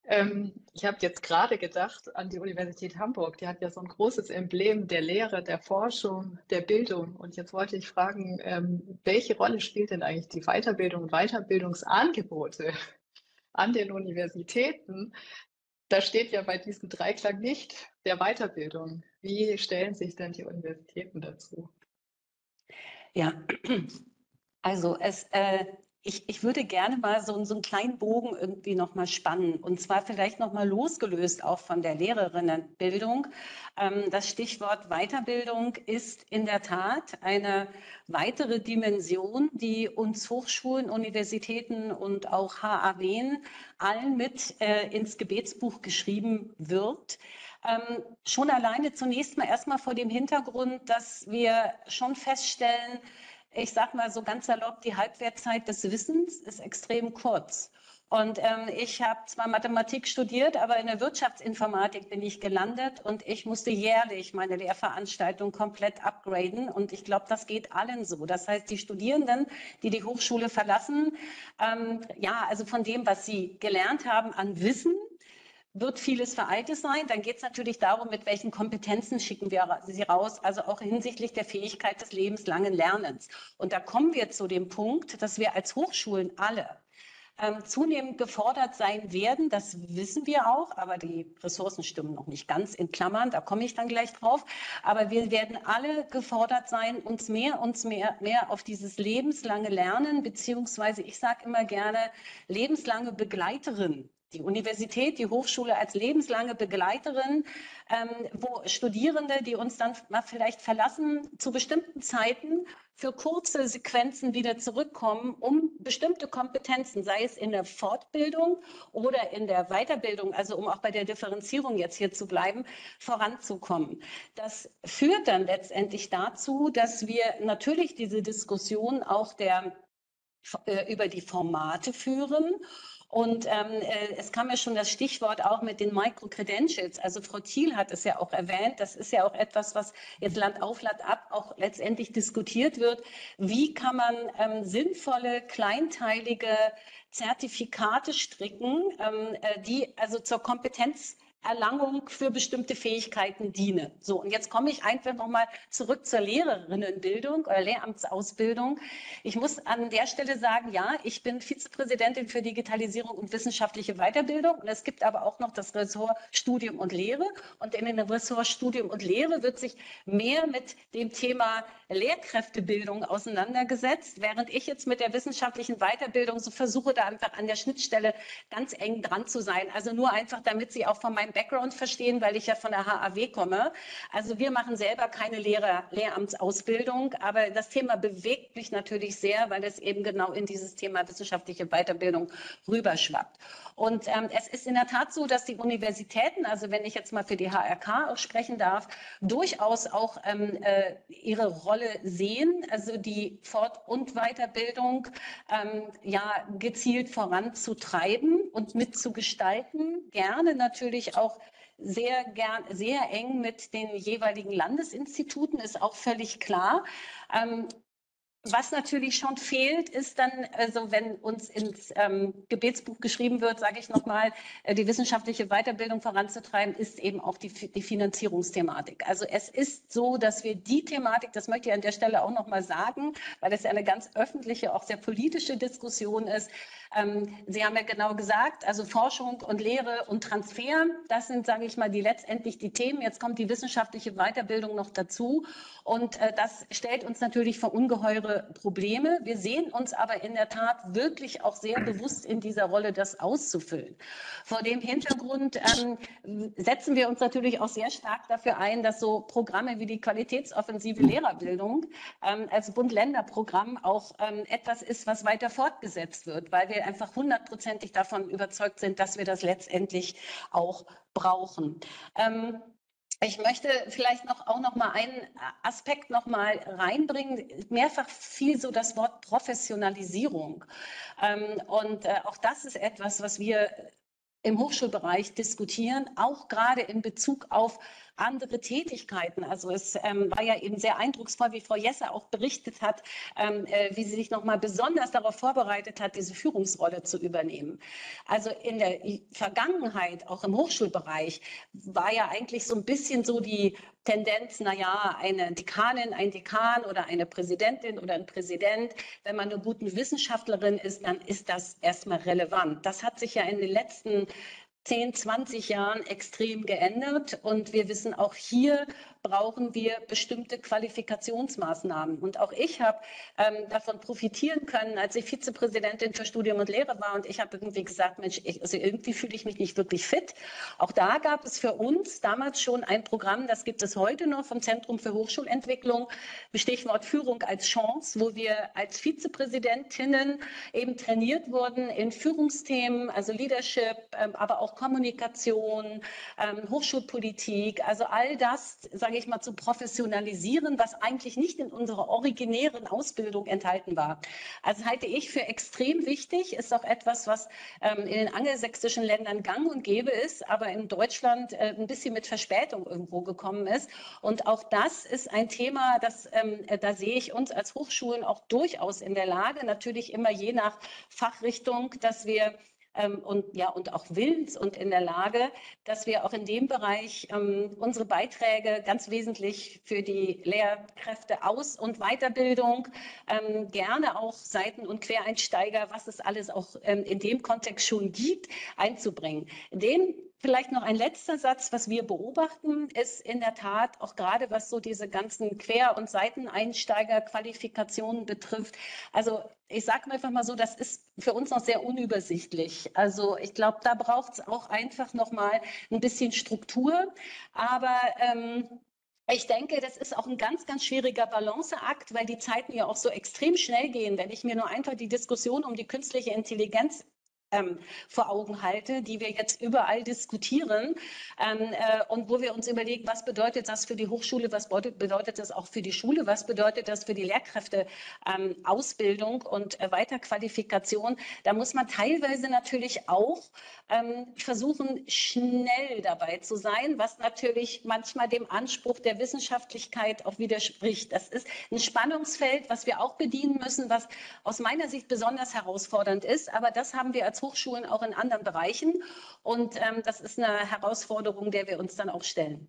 S1: ähm, ich habe jetzt gerade gedacht an die Universität Hamburg. Die hat ja so ein großes Emblem der Lehre, der Forschung, der Bildung. Und jetzt wollte ich fragen, ähm, welche Rolle spielt denn eigentlich die Weiterbildung und Weiterbildungsangebote an den Universitäten? Da steht ja bei diesem Dreiklang nicht der Weiterbildung. Wie stellen sich denn die Universitäten dazu?
S5: Ja, also es äh, ich, ich würde gerne mal so, so einen kleinen Bogen irgendwie nochmal spannen und zwar vielleicht nochmal losgelöst auch von der Lehrerinnenbildung. Ähm, das Stichwort Weiterbildung ist in der Tat eine weitere Dimension, die uns Hochschulen, Universitäten und auch HAWen allen mit äh, ins Gebetsbuch geschrieben wird. Ähm, schon alleine zunächst mal erstmal vor dem Hintergrund, dass wir schon feststellen, ich sage mal so ganz salopp, die Halbwertzeit des Wissens ist extrem kurz. Und ähm, ich habe zwar Mathematik studiert, aber in der Wirtschaftsinformatik bin ich gelandet und ich musste jährlich meine Lehrveranstaltung komplett upgraden. Und ich glaube, das geht allen so. Das heißt, die Studierenden, die die Hochschule verlassen, ähm, ja, also von dem, was sie gelernt haben an Wissen, wird vieles veraltet sein. Dann geht es natürlich darum, mit welchen Kompetenzen schicken wir sie raus, also auch hinsichtlich der Fähigkeit des lebenslangen Lernens. Und da kommen wir zu dem Punkt, dass wir als Hochschulen alle ähm, zunehmend gefordert sein werden. Das wissen wir auch, aber die Ressourcen stimmen noch nicht ganz in Klammern, da komme ich dann gleich drauf. Aber wir werden alle gefordert sein, uns mehr und mehr, mehr auf dieses lebenslange Lernen, beziehungsweise ich sage immer gerne lebenslange Begleiterin die Universität, die Hochschule als lebenslange Begleiterin, ähm, wo Studierende, die uns dann mal vielleicht verlassen, zu bestimmten Zeiten für kurze Sequenzen wieder zurückkommen, um bestimmte Kompetenzen, sei es in der Fortbildung oder in der Weiterbildung, also um auch bei der Differenzierung jetzt hier zu bleiben, voranzukommen. Das führt dann letztendlich dazu, dass wir natürlich diese Diskussion auch der, äh, über die Formate führen und ähm, äh, es kam ja schon das Stichwort auch mit den Micro-Credentials. Also Frau Thiel hat es ja auch erwähnt. Das ist ja auch etwas, was jetzt Land auf, Land ab auch letztendlich diskutiert wird. Wie kann man ähm, sinnvolle, kleinteilige Zertifikate stricken, ähm, äh, die also zur Kompetenz Erlangung für bestimmte Fähigkeiten diene. So, und jetzt komme ich einfach nochmal zurück zur Lehrerinnenbildung oder Lehramtsausbildung. Ich muss an der Stelle sagen, ja, ich bin Vizepräsidentin für Digitalisierung und wissenschaftliche Weiterbildung. Und es gibt aber auch noch das Ressort Studium und Lehre. Und in dem Ressort Studium und Lehre wird sich mehr mit dem Thema Lehrkräftebildung auseinandergesetzt, während ich jetzt mit der wissenschaftlichen Weiterbildung so versuche, da einfach an der Schnittstelle ganz eng dran zu sein. Also nur einfach, damit Sie auch von meinem Background verstehen, weil ich ja von der HAW komme. Also wir machen selber keine Lehrer Lehramtsausbildung, aber das Thema bewegt mich natürlich sehr, weil es eben genau in dieses Thema wissenschaftliche Weiterbildung rüberschwappt. Und ähm, es ist in der Tat so, dass die Universitäten, also wenn ich jetzt mal für die HRK auch sprechen darf, durchaus auch ähm, äh, ihre Rolle sehen, also die Fort- und Weiterbildung ähm, ja gezielt voranzutreiben und mitzugestalten, gerne natürlich auch sehr gern, sehr eng mit den jeweiligen Landesinstituten, ist auch völlig klar. Ähm, was natürlich schon fehlt, ist dann, also wenn uns ins ähm, Gebetsbuch geschrieben wird, sage ich nochmal, äh, die wissenschaftliche Weiterbildung voranzutreiben, ist eben auch die, die Finanzierungsthematik. Also es ist so, dass wir die Thematik, das möchte ich an der Stelle auch nochmal sagen, weil das ja eine ganz öffentliche, auch sehr politische Diskussion ist. Ähm, Sie haben ja genau gesagt, also Forschung und Lehre und Transfer, das sind, sage ich mal, die letztendlich die Themen. Jetzt kommt die wissenschaftliche Weiterbildung noch dazu. Und äh, das stellt uns natürlich vor ungeheure Probleme. Wir sehen uns aber in der Tat wirklich auch sehr bewusst in dieser Rolle, das auszufüllen. Vor dem Hintergrund ähm, setzen wir uns natürlich auch sehr stark dafür ein, dass so Programme wie die Qualitätsoffensive Lehrerbildung ähm, als Bund-Länder-Programm auch ähm, etwas ist, was weiter fortgesetzt wird, weil wir einfach hundertprozentig davon überzeugt sind, dass wir das letztendlich auch brauchen. Ähm, ich möchte vielleicht noch auch noch mal einen Aspekt noch mal reinbringen. Mehrfach fiel so das Wort Professionalisierung. Ähm, und äh, auch das ist etwas, was wir im Hochschulbereich diskutieren, auch gerade in Bezug auf andere Tätigkeiten. Also es ähm, war ja eben sehr eindrucksvoll, wie Frau Jesse auch berichtet hat, ähm, äh, wie sie sich nochmal besonders darauf vorbereitet hat, diese Führungsrolle zu übernehmen. Also in der Vergangenheit, auch im Hochschulbereich, war ja eigentlich so ein bisschen so die Tendenz, naja, eine Dekanin, ein Dekan oder eine Präsidentin oder ein Präsident, wenn man eine gute Wissenschaftlerin ist, dann ist das erstmal relevant. Das hat sich ja in den letzten 10, 20 Jahren extrem geändert. Und wir wissen auch hier brauchen wir bestimmte Qualifikationsmaßnahmen. Und auch ich habe ähm, davon profitieren können, als ich Vizepräsidentin für Studium und Lehre war. Und ich habe irgendwie gesagt, Mensch, ich, also irgendwie fühle ich mich nicht wirklich fit. Auch da gab es für uns damals schon ein Programm, das gibt es heute noch vom Zentrum für Hochschulentwicklung, Stichwort Führung als Chance, wo wir als Vizepräsidentinnen eben trainiert wurden in Führungsthemen, also Leadership, ähm, aber auch Kommunikation, ähm, Hochschulpolitik, also all das, sage sage ich mal, zu professionalisieren, was eigentlich nicht in unserer originären Ausbildung enthalten war. Also halte ich für extrem wichtig, ist auch etwas, was ähm, in den angelsächsischen Ländern gang und gäbe ist, aber in Deutschland äh, ein bisschen mit Verspätung irgendwo gekommen ist. Und auch das ist ein Thema, das, ähm, äh, da sehe ich uns als Hochschulen auch durchaus in der Lage, natürlich immer je nach Fachrichtung, dass wir ähm, und ja und auch willens und in der Lage, dass wir auch in dem Bereich ähm, unsere Beiträge ganz wesentlich für die Lehrkräfte Aus- und Weiterbildung, ähm, gerne auch Seiten- und Quereinsteiger, was es alles auch ähm, in dem Kontext schon gibt, einzubringen. Dem Vielleicht noch ein letzter Satz, was wir beobachten, ist in der Tat auch gerade was so diese ganzen Quer- und Seiteneinsteigerqualifikationen betrifft. Also ich sage einfach mal so, das ist für uns noch sehr unübersichtlich. Also ich glaube, da braucht es auch einfach noch mal ein bisschen Struktur. Aber ähm, ich denke, das ist auch ein ganz, ganz schwieriger Balanceakt, weil die Zeiten ja auch so extrem schnell gehen. Wenn ich mir nur einfach die Diskussion um die künstliche Intelligenz ähm, vor Augen halte, die wir jetzt überall diskutieren ähm, äh, und wo wir uns überlegen, was bedeutet das für die Hochschule, was bedeutet das auch für die Schule, was bedeutet das für die Lehrkräfteausbildung ähm, und äh, Weiterqualifikation. Da muss man teilweise natürlich auch ähm, versuchen, schnell dabei zu sein, was natürlich manchmal dem Anspruch der Wissenschaftlichkeit auch widerspricht. Das ist ein Spannungsfeld, was wir auch bedienen müssen, was aus meiner Sicht besonders herausfordernd ist. Aber das haben wir als Hochschulen auch in anderen Bereichen. Und ähm, das ist eine Herausforderung, der wir uns dann auch stellen.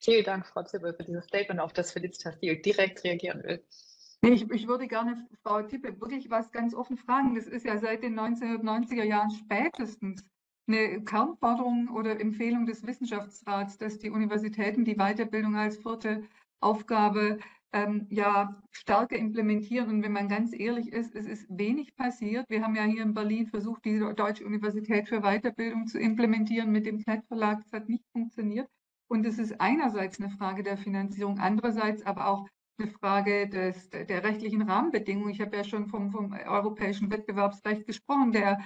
S1: Vielen Dank, Frau Zippel, für dieses Statement, auf das Felicitas direkt reagieren will.
S2: Ich, ich, würde gerne Frau Tippe wirklich was ganz offen fragen. Das ist ja seit den 1990er Jahren spätestens eine Kernforderung oder Empfehlung des Wissenschaftsrats, dass die Universitäten die Weiterbildung als vierte Aufgabe ähm, ja stärker implementieren. Und wenn man ganz ehrlich ist, es ist wenig passiert. Wir haben ja hier in Berlin versucht, die Deutsche Universität für Weiterbildung zu implementieren mit dem Klett-Verlag. Es hat nicht funktioniert. Und es ist einerseits eine Frage der Finanzierung, andererseits aber auch eine Frage des, der rechtlichen Rahmenbedingungen. Ich habe ja schon vom, vom europäischen Wettbewerbsrecht gesprochen. Der,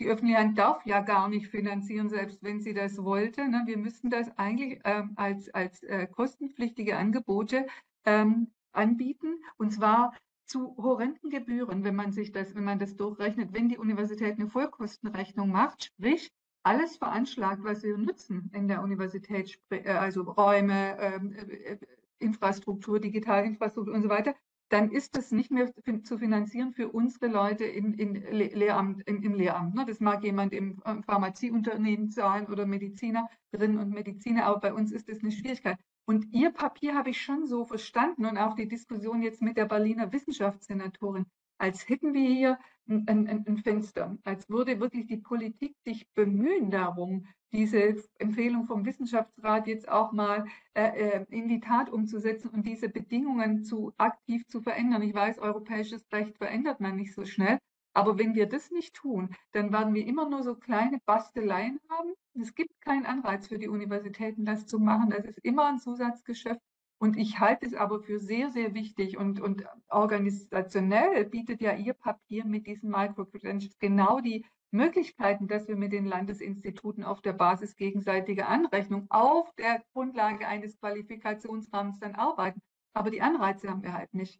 S2: die öffentliche Hand darf ja gar nicht finanzieren, selbst wenn sie das wollte. Ne? Wir müssen das eigentlich ähm, als, als äh, kostenpflichtige Angebote ähm, anbieten und zwar zu horrenden Gebühren, wenn man sich das, wenn man das durchrechnet, wenn die Universität eine Vollkostenrechnung macht, sprich alles veranschlagt, was wir nutzen in der Universität, äh, also Räume, ähm, äh, Infrastruktur, Digitalinfrastruktur und so weiter, dann ist das nicht mehr zu finanzieren für unsere Leute in, in Lehramt, in, im Lehramt. Ne? Das mag jemand im Pharmazieunternehmen zahlen oder Medizinerinnen und Mediziner, aber bei uns ist das eine Schwierigkeit. Und Ihr Papier habe ich schon so verstanden und auch die Diskussion jetzt mit der Berliner Wissenschaftssenatorin, als hätten wir hier ein, ein, ein, Fenster, als würde wirklich die Politik sich bemühen darum, diese Empfehlung vom Wissenschaftsrat jetzt auch mal äh, äh, in die Tat umzusetzen und diese Bedingungen zu aktiv zu verändern. Ich weiß, europäisches Recht verändert man nicht so schnell, aber wenn wir das nicht tun, dann werden wir immer nur so kleine Basteleien haben. Es gibt keinen Anreiz für die Universitäten, das zu machen. Das ist immer ein Zusatzgeschäft. Und ich halte es aber für sehr, sehr wichtig und, und organisationell bietet ja Ihr Papier mit diesen Microcredentials genau die Möglichkeiten, dass wir mit den Landesinstituten auf der Basis gegenseitiger Anrechnung auf der Grundlage eines Qualifikationsrahmens dann arbeiten. Aber die Anreize haben wir halt nicht.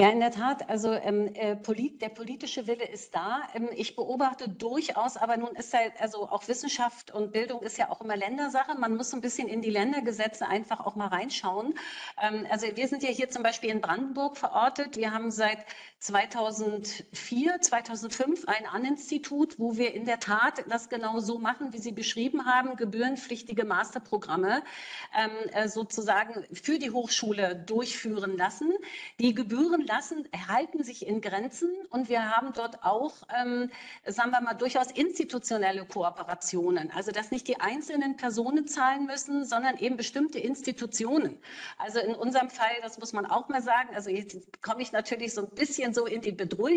S5: Ja, in der Tat. Also ähm, äh, polit, der politische Wille ist da. Ähm, ich beobachte durchaus, aber nun ist halt, also auch Wissenschaft und Bildung ist ja auch immer Ländersache. Man muss ein bisschen in die Ländergesetze einfach auch mal reinschauen. Ähm, also wir sind ja hier zum Beispiel in Brandenburg verortet. Wir haben seit 2004, 2005 ein An-Institut, wo wir in der Tat das genau so machen, wie Sie beschrieben haben, gebührenpflichtige Masterprogramme ähm, äh, sozusagen für die Hochschule durchführen lassen. Die Gebühren lassen, halten sich in Grenzen und wir haben dort auch, ähm, sagen wir mal, durchaus institutionelle Kooperationen. Also, dass nicht die einzelnen Personen zahlen müssen, sondern eben bestimmte Institutionen. Also in unserem Fall, das muss man auch mal sagen, also jetzt komme ich natürlich so ein bisschen so in die Bedrulle.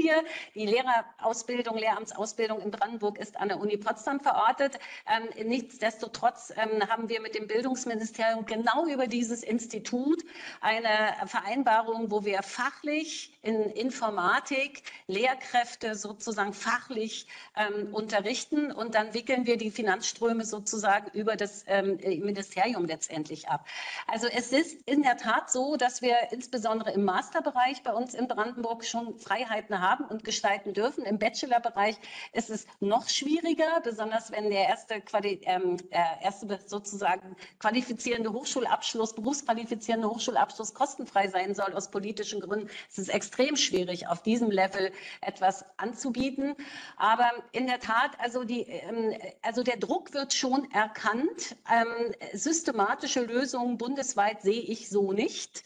S5: Die Lehrerausbildung, Lehramtsausbildung in Brandenburg ist an der Uni Potsdam verortet. Ähm, nichtsdestotrotz ähm, haben wir mit dem Bildungsministerium genau über dieses Institut eine Vereinbarung, wo wir fachlich fachlich in Informatik Lehrkräfte sozusagen fachlich ähm, unterrichten und dann wickeln wir die Finanzströme sozusagen über das ähm, Ministerium letztendlich ab. Also es ist in der Tat so, dass wir insbesondere im Masterbereich bei uns in Brandenburg schon Freiheiten haben und gestalten dürfen. Im Bachelorbereich ist es noch schwieriger, besonders wenn der erste, Quali ähm, äh, erste sozusagen qualifizierende Hochschulabschluss, berufsqualifizierende Hochschulabschluss kostenfrei sein soll aus politischen Gründen. Es ist extrem schwierig, auf diesem Level etwas anzubieten. Aber in der Tat, also, die, ähm, also der Druck wird schon erkannt. Ähm, systematische Lösungen bundesweit sehe ich so nicht.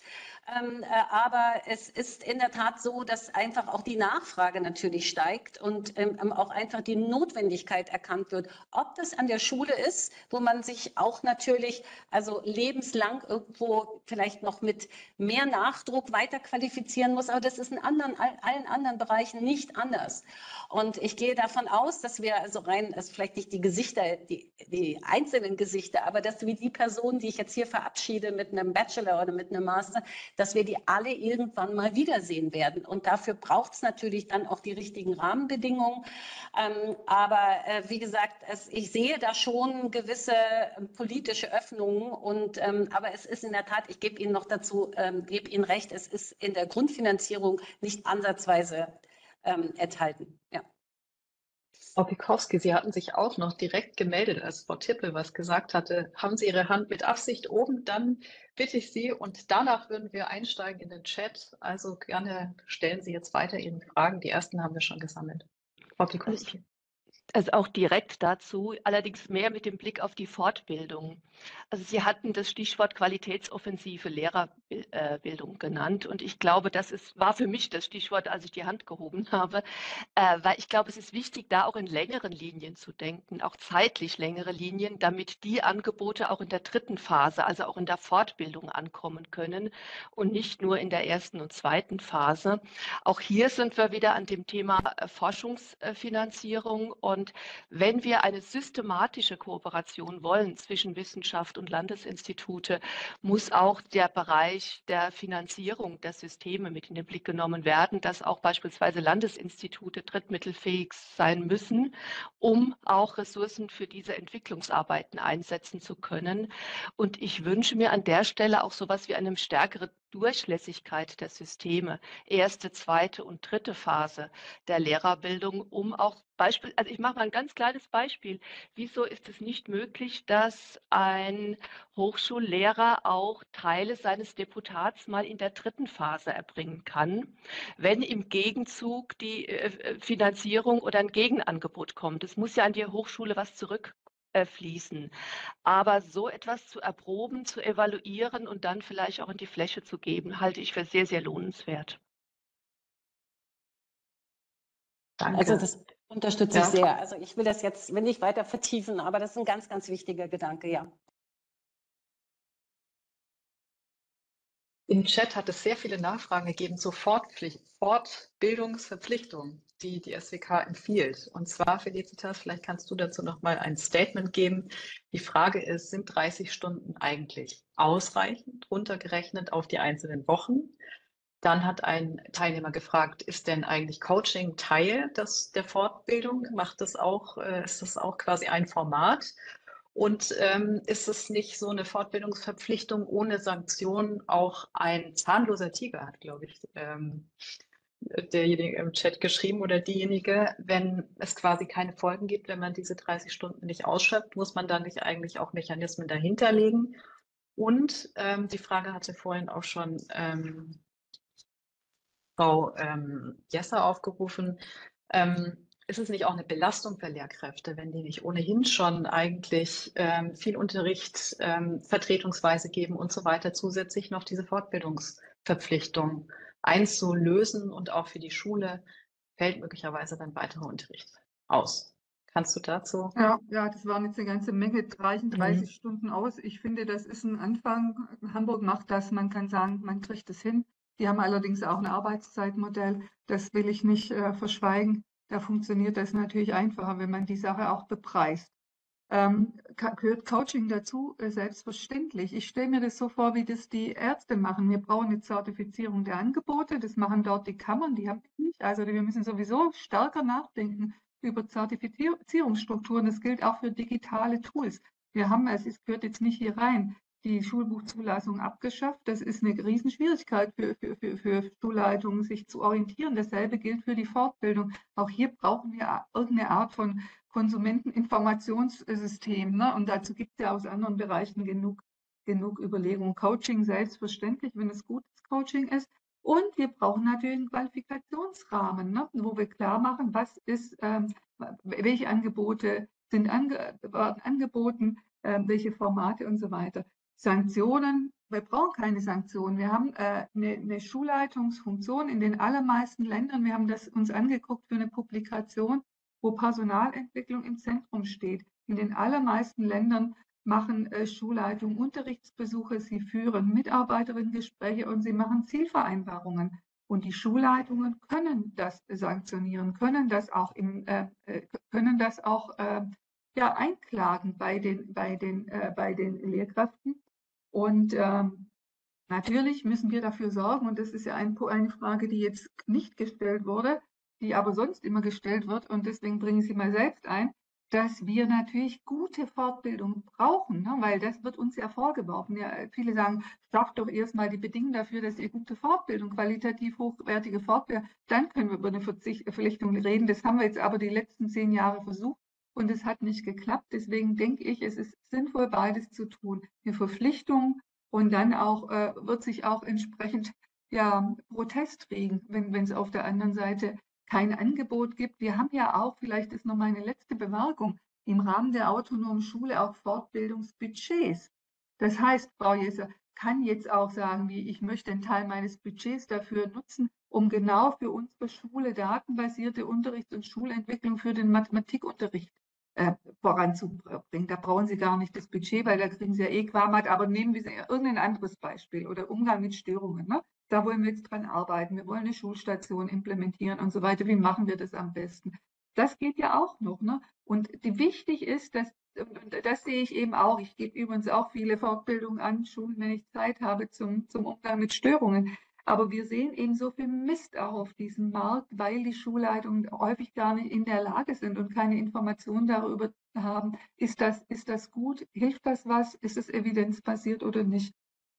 S5: Ähm, äh, aber es ist in der Tat so, dass einfach auch die Nachfrage natürlich steigt und ähm, ähm, auch einfach die Notwendigkeit erkannt wird. Ob das an der Schule ist, wo man sich auch natürlich also lebenslang irgendwo vielleicht noch mit mehr Nachdruck weiter qualifizieren muss, aber das ist in anderen, allen anderen Bereichen nicht anders. Und ich gehe davon aus, dass wir also rein, also vielleicht nicht die Gesichter, die, die einzelnen Gesichter, aber dass wir die Personen, die ich jetzt hier verabschiede mit einem Bachelor oder mit einem Master, dass wir die alle irgendwann mal wiedersehen werden. Und dafür braucht es natürlich dann auch die richtigen Rahmenbedingungen. Ähm, aber äh, wie gesagt, es, ich sehe da schon gewisse ähm, politische Öffnungen. Und, ähm, aber es ist in der Tat, ich gebe Ihnen noch dazu, ähm, gebe Ihnen recht, es ist in der Grundfinanzierung nicht ansatzweise ähm, enthalten. Ja.
S1: Frau Pikowski, Sie hatten sich auch noch direkt gemeldet, als Frau Tippel was gesagt hatte. Haben Sie Ihre Hand mit Absicht oben? Dann bitte ich Sie und danach würden wir einsteigen in den Chat. Also gerne stellen Sie jetzt weiter Ihre Fragen. Die ersten haben wir schon gesammelt. Frau Pikowski.
S3: Also auch direkt dazu, allerdings mehr mit dem Blick auf die Fortbildung. Also Sie hatten das Stichwort qualitätsoffensive Lehrerbildung genannt und ich glaube, das ist, war für mich das Stichwort, als ich die Hand gehoben habe, äh, weil ich glaube, es ist wichtig, da auch in längeren Linien zu denken, auch zeitlich längere Linien, damit die Angebote auch in der dritten Phase, also auch in der Fortbildung ankommen können und nicht nur in der ersten und zweiten Phase. Auch hier sind wir wieder an dem Thema äh, Forschungsfinanzierung und wenn wir eine systematische Kooperation wollen zwischen Wissenschaft Wissenschaft und Landesinstitute muss auch der Bereich der Finanzierung der Systeme mit in den Blick genommen werden, dass auch beispielsweise Landesinstitute drittmittelfähig sein müssen, um auch Ressourcen für diese Entwicklungsarbeiten einsetzen zu können. Und ich wünsche mir an der Stelle auch so etwas wie eine stärkere Durchlässigkeit der Systeme, erste, zweite und dritte Phase der Lehrerbildung, um auch Beispiel, also ich mache mal ein ganz kleines Beispiel. Wieso ist es nicht möglich, dass ein Hochschullehrer auch Teile seines Deputats mal in der dritten Phase erbringen kann, wenn im Gegenzug die äh, Finanzierung oder ein Gegenangebot kommt? Es muss ja an die Hochschule was zurück fließen. Aber so etwas zu erproben, zu evaluieren und dann vielleicht auch in die Fläche zu geben, halte ich für sehr, sehr lohnenswert.
S5: Danke. Also das unterstütze ja. ich sehr. Also ich will das jetzt will nicht weiter vertiefen, aber das ist ein ganz, ganz wichtiger Gedanke, ja.
S1: Im Chat hat es sehr viele Nachfragen gegeben zur Fortbildungsverpflichtung die die SWK empfiehlt. Und zwar, Felicitas, vielleicht kannst du dazu noch mal ein Statement geben. Die Frage ist, sind 30 Stunden eigentlich ausreichend runtergerechnet auf die einzelnen Wochen? Dann hat ein Teilnehmer gefragt, ist denn eigentlich Coaching Teil des, der Fortbildung? Macht das auch, äh, ist das auch quasi ein Format? Und ähm, ist es nicht so eine Fortbildungsverpflichtung ohne Sanktionen auch ein zahnloser Tiger, hat, glaube ich, ähm, derjenige im Chat geschrieben oder diejenige, wenn es quasi keine Folgen gibt, wenn man diese 30 Stunden nicht ausschöpft, muss man dann nicht eigentlich auch Mechanismen dahinterlegen? Und ähm, die Frage hatte vorhin auch schon ähm, Frau ähm, Jesser aufgerufen. Ähm, ist es nicht auch eine Belastung für Lehrkräfte, wenn die nicht ohnehin schon eigentlich ähm, viel Unterricht ähm, vertretungsweise geben und so weiter, zusätzlich noch diese Fortbildungsverpflichtung einzulösen und auch für die Schule fällt möglicherweise dann weiterer Unterricht aus. Kannst du dazu?
S2: Ja, ja, das waren jetzt eine ganze Menge, reichen 30 mhm. Stunden aus. Ich finde, das ist ein Anfang. Hamburg macht das, man kann sagen, man kriegt es hin. Die haben allerdings auch ein Arbeitszeitmodell, das will ich nicht äh, verschweigen. Da funktioniert das natürlich einfacher, wenn man die Sache auch bepreist. Ähm, gehört Coaching dazu? Äh, selbstverständlich. Ich stelle mir das so vor, wie das die Ärzte machen. Wir brauchen eine Zertifizierung der Angebote. Das machen dort die Kammern, die haben wir nicht. Also wir müssen sowieso stärker nachdenken über Zertifizierungsstrukturen. Das gilt auch für digitale Tools. Wir haben, es gehört jetzt nicht hier rein, die Schulbuchzulassung abgeschafft. Das ist eine Riesenschwierigkeit für, für, für, für Schulleitungen, sich zu orientieren. Dasselbe gilt für die Fortbildung. Auch hier brauchen wir irgendeine Art von Konsumenteninformationssystem. Ne? Und dazu gibt es ja aus anderen Bereichen genug, genug Überlegungen. Coaching selbstverständlich, wenn es gutes Coaching ist. Und wir brauchen natürlich einen Qualifikationsrahmen, ne? wo wir klar machen, was ist, ähm, welche Angebote sind ange angeboten, äh, welche Formate und so weiter. Sanktionen, wir brauchen keine Sanktionen. Wir haben äh, eine, eine, Schulleitungsfunktion in den allermeisten Ländern. Wir haben das uns angeguckt für eine Publikation, wo Personalentwicklung im Zentrum steht. In den allermeisten Ländern machen äh, Schulleitungen Unterrichtsbesuche, sie führen Mitarbeiterinnengespräche und sie machen Zielvereinbarungen. Und die Schulleitungen können das sanktionieren, können das auch, im, äh, äh können das auch äh, ja, einklagen bei den, bei den, äh, bei den Lehrkräften. Und ähm, natürlich müssen wir dafür sorgen, und das ist ja ein, eine Frage, die jetzt nicht gestellt wurde, die aber sonst immer gestellt wird, und deswegen bringe ich sie mal selbst ein, dass wir natürlich gute Fortbildung brauchen, ne? weil das wird uns ja vorgeworfen. Ja, viele sagen, schafft doch erstmal die Bedingungen dafür, dass ihr gute Fortbildung, qualitativ hochwertige Fortbildung, dann können wir über eine Verpflichtung reden. Das haben wir jetzt aber die letzten zehn Jahre versucht und es hat nicht geklappt. Deswegen denke ich, es ist sinnvoll, beides zu tun. Eine Verpflichtung und dann auch äh, wird sich auch entsprechend ja, Protest regen, wenn es auf der anderen Seite kein Angebot gibt. Wir haben ja auch, vielleicht ist noch meine letzte Bemerkung, im Rahmen der autonomen Schule auch Fortbildungsbudgets. Das heißt, Frau Jesser kann jetzt auch sagen, wie ich möchte einen Teil meines Budgets dafür nutzen, um genau für unsere Schule datenbasierte Unterrichts- und Schulentwicklung für den Mathematikunterricht äh, voranzubringen. Da brauchen Sie gar nicht das Budget, weil da kriegen Sie ja eh Quamat, aber nehmen wir irgendein anderes Beispiel oder Umgang mit Störungen. Ne? Da wollen wir jetzt dran arbeiten. Wir wollen eine Schulstation implementieren und so weiter. Wie machen wir das am besten? Das geht ja auch noch. Ne? Und die, wichtig ist, dass das sehe ich eben auch. Ich gebe übrigens auch viele Fortbildungen an Schulen, wenn ich Zeit habe zum, zum Umgang mit Störungen. Aber wir sehen eben so viel Mist auch auf diesem Markt, weil die Schulleitungen häufig gar nicht in der Lage sind und keine Informationen darüber haben, ist das, ist das gut, hilft das was, ist es evidenzbasiert oder nicht.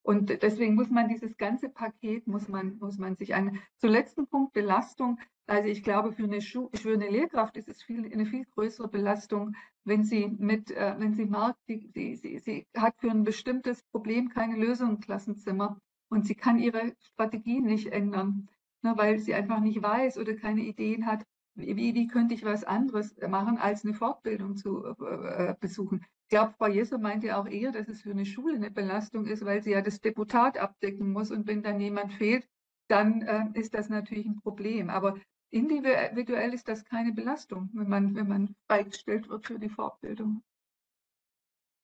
S2: Und deswegen muss man dieses ganze Paket, muss man, muss man sich an. Zum letzten Punkt Belastung. Also ich glaube, für eine, Schu für eine Lehrkraft ist es viel, eine viel größere Belastung, wenn sie mit, äh, wenn sie merkt, sie, sie, sie hat für ein bestimmtes Problem keine Lösung im Klassenzimmer und sie kann ihre Strategie nicht ändern, ne, weil sie einfach nicht weiß oder keine Ideen hat, wie, wie könnte ich was anderes machen, als eine Fortbildung zu äh, besuchen. Ich glaube, Frau Jesso meinte auch eher, dass es für eine Schule eine Belastung ist, weil sie ja das Deputat abdecken muss und wenn dann jemand fehlt, dann äh, ist das natürlich ein Problem. Aber individuell ist das keine Belastung, wenn man, wenn man freigestellt wird für die Fortbildung.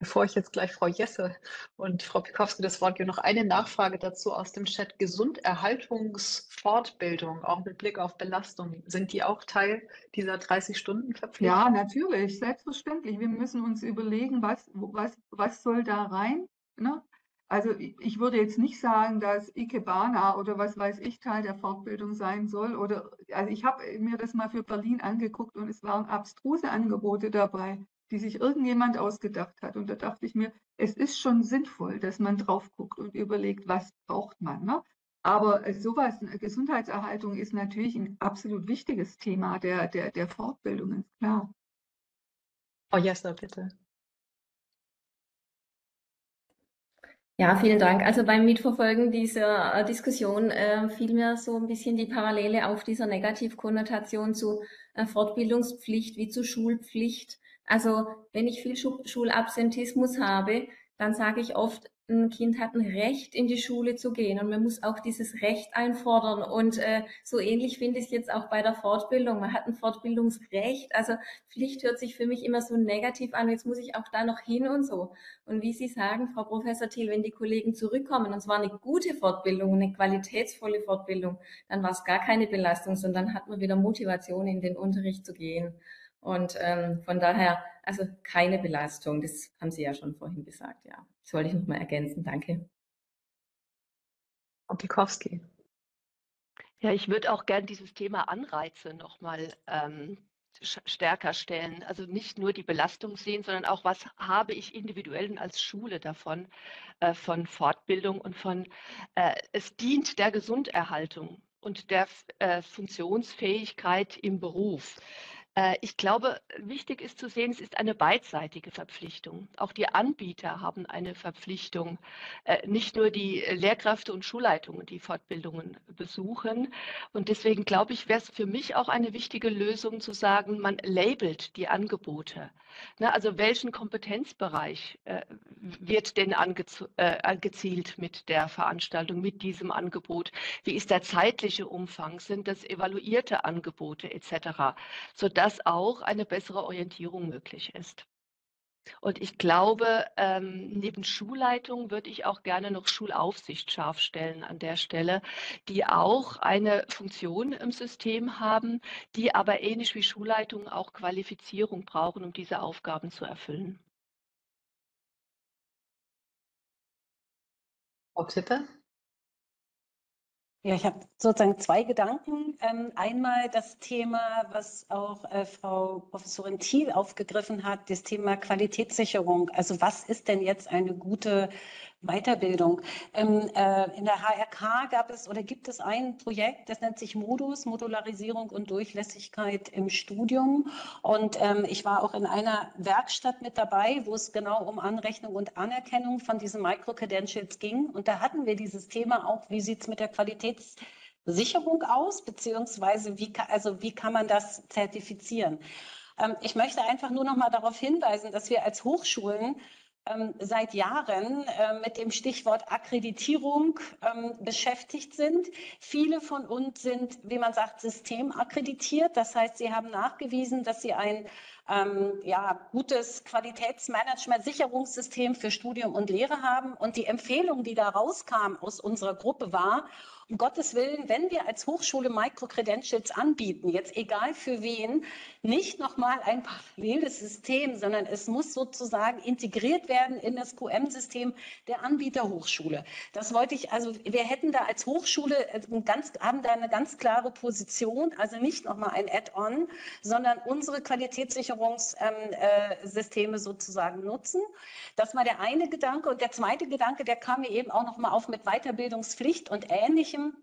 S1: Bevor ich jetzt gleich Frau Jesse und Frau Pikowski das Wort gebe, noch eine Nachfrage dazu aus dem Chat. Gesunderhaltungsfortbildung, auch mit Blick auf Belastung, sind die auch Teil dieser 30-Stunden-Verpflichtung?
S2: Ja, natürlich, selbstverständlich. Wir müssen uns überlegen, was, was, was soll da rein? Ne? Also ich würde jetzt nicht sagen, dass Ikebana oder was weiß ich Teil der Fortbildung sein soll. Oder also ich habe mir das mal für Berlin angeguckt und es waren abstruse Angebote dabei, die sich irgendjemand ausgedacht hat. Und da dachte ich mir, es ist schon sinnvoll, dass man drauf guckt und überlegt, was braucht man. Ne? Aber sowas, Gesundheitserhaltung ist natürlich ein absolut wichtiges Thema der, der, der Fortbildungen, klar.
S1: Frau Jessner, bitte.
S4: Ja, vielen Dank. Also beim Mitverfolgen dieser äh, Diskussion äh, fiel mir so ein bisschen die Parallele auf dieser Negativkonnotation zu äh, Fortbildungspflicht wie zu Schulpflicht. Also wenn ich viel Schulabsentismus habe, dann sage ich oft, ein Kind hat ein Recht, in die Schule zu gehen und man muss auch dieses Recht einfordern. Und äh, so ähnlich finde ich es jetzt auch bei der Fortbildung. Man hat ein Fortbildungsrecht. Also Pflicht hört sich für mich immer so negativ an. Jetzt muss ich auch da noch hin und so. Und wie Sie sagen, Frau Professor Thiel, wenn die Kollegen zurückkommen und zwar eine gute Fortbildung, eine qualitätsvolle Fortbildung, dann war es gar keine Belastung, sondern hat man wieder Motivation, in den Unterricht zu gehen. Und ähm, von daher, also keine Belastung, das haben Sie ja schon vorhin gesagt, ja. Das wollte ich nochmal ergänzen, danke.
S1: Oblikowski.
S3: Ja, ich würde auch gern dieses Thema Anreize nochmal ähm, stärker stellen. Also nicht nur die Belastung sehen, sondern auch, was habe ich individuell als Schule davon, äh, von Fortbildung und von, äh, es dient der Gesunderhaltung und der äh, Funktionsfähigkeit im Beruf. Äh, ich glaube, wichtig ist zu sehen, es ist eine beidseitige Verpflichtung. Auch die Anbieter haben eine Verpflichtung, äh, nicht nur die Lehrkräfte und Schulleitungen, die Fortbildungen besuchen. Und deswegen glaube ich, wäre es für mich auch eine wichtige Lösung zu sagen, man labelt die Angebote. Ne, also welchen Kompetenzbereich äh, wird denn angezielt mit der Veranstaltung, mit diesem Angebot? Wie ist der zeitliche Umfang? Sind das evaluierte Angebote etc., sodass dass auch eine bessere Orientierung möglich ist. Und ich glaube, ähm, neben Schulleitung würde ich auch gerne noch Schulaufsicht scharf stellen an der Stelle, die auch eine Funktion im System haben, die aber ähnlich wie Schulleitung auch Qualifizierung brauchen, um diese Aufgaben zu erfüllen.
S1: Frau Klippe?
S5: Ja, ich habe sozusagen zwei Gedanken. Ähm, einmal das Thema, was auch äh, Frau Professorin Thiel aufgegriffen hat, das Thema Qualitätssicherung. Also was ist denn jetzt eine gute Weiterbildung. Ähm, äh, in der HRK gab es oder gibt es ein Projekt, das nennt sich Modus, Modularisierung und Durchlässigkeit im Studium. Und ähm, ich war auch in einer Werkstatt mit dabei, wo es genau um Anrechnung und Anerkennung von diesen Micro-Credentials ging. Und da hatten wir dieses Thema auch, wie sieht es mit der Qualitätssicherung aus, beziehungsweise wie, also wie kann man das zertifizieren? Ähm, ich möchte einfach nur noch mal darauf hinweisen, dass wir als Hochschulen seit Jahren äh, mit dem Stichwort Akkreditierung ähm, beschäftigt sind. Viele von uns sind, wie man sagt, systemakkreditiert. Das heißt, sie haben nachgewiesen, dass sie ein ähm, ja, gutes Qualitätsmanagement, Sicherungssystem für Studium und Lehre haben. Und die Empfehlung, die da rauskam aus unserer Gruppe war, um Gottes Willen, wenn wir als Hochschule Micro-Credentials anbieten, jetzt egal für wen, nicht nochmal ein paralleles System, sondern es muss sozusagen integriert werden in das QM-System der Anbieterhochschule. Das wollte ich, also wir hätten da als Hochschule äh, ganz, haben da eine ganz klare Position, also nicht nochmal ein Add-on, sondern unsere Qualitätssicherungssysteme ähm, äh, sozusagen nutzen. Das war der eine Gedanke. Und der zweite Gedanke, der kam mir eben auch nochmal auf mit Weiterbildungspflicht und ähnlich Ähnlichem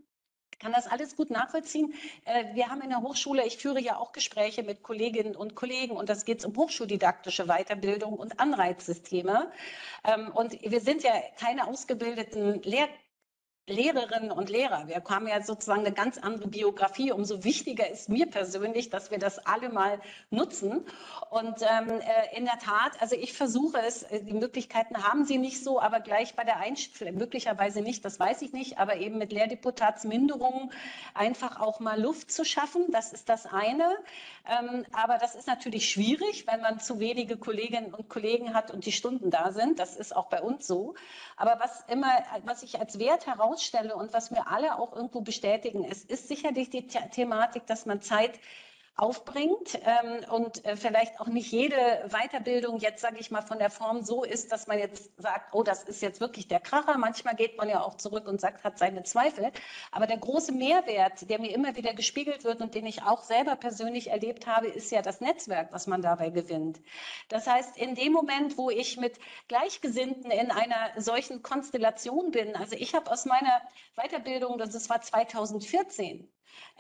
S5: kann das alles gut nachvollziehen. Äh, wir haben in der Hochschule, ich führe ja auch Gespräche mit Kolleginnen und Kollegen und das geht um hochschuldidaktische Weiterbildung und Anreizsysteme. Ähm, und wir sind ja keine ausgebildeten Lehrkräfte. Lehrerinnen und Lehrer. Wir haben ja sozusagen eine ganz andere Biografie. Umso wichtiger ist mir persönlich, dass wir das alle mal nutzen. Und ähm, äh, in der Tat, also ich versuche es, äh, die Möglichkeiten haben Sie nicht so, aber gleich bei der Einstellung, möglicherweise nicht, das weiß ich nicht, aber eben mit Lehrdeputatsminderungen einfach auch mal Luft zu schaffen. Das ist das eine. Ähm, aber das ist natürlich schwierig, wenn man zu wenige Kolleginnen und Kollegen hat und die Stunden da sind. Das ist auch bei uns so. Aber was immer, was ich als Wert herausstelle und was mir alle auch irgendwo bestätigen, es ist sicherlich die The Thematik, dass man Zeit aufbringt ähm, und äh, vielleicht auch nicht jede Weiterbildung jetzt, sage ich mal, von der Form so ist, dass man jetzt sagt, oh, das ist jetzt wirklich der Kracher. Manchmal geht man ja auch zurück und sagt, hat seine Zweifel. Aber der große Mehrwert, der mir immer wieder gespiegelt wird und den ich auch selber persönlich erlebt habe, ist ja das Netzwerk, was man dabei gewinnt. Das heißt, in dem Moment, wo ich mit Gleichgesinnten in einer solchen Konstellation bin, also ich habe aus meiner Weiterbildung, das war 2014,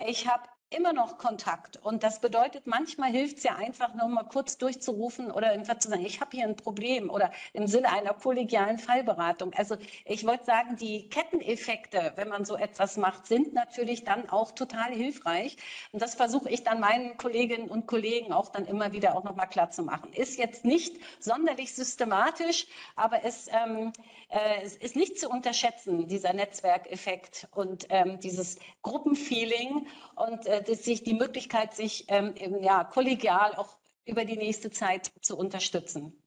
S5: ich habe immer noch Kontakt. Und das bedeutet, manchmal hilft es ja einfach nur mal kurz durchzurufen oder einfach zu sagen, ich habe hier ein Problem oder im Sinne einer kollegialen Fallberatung. Also ich wollte sagen, die Ketteneffekte, wenn man so etwas macht, sind natürlich dann auch total hilfreich. Und das versuche ich dann meinen Kolleginnen und Kollegen auch dann immer wieder auch nochmal klar zu machen. Ist jetzt nicht sonderlich systematisch, aber es, ähm, äh, es ist nicht zu unterschätzen, dieser Netzwerkeffekt und ähm, dieses Gruppenfeeling und äh, dass sich die Möglichkeit, sich ähm, ja, kollegial auch über die nächste Zeit zu unterstützen.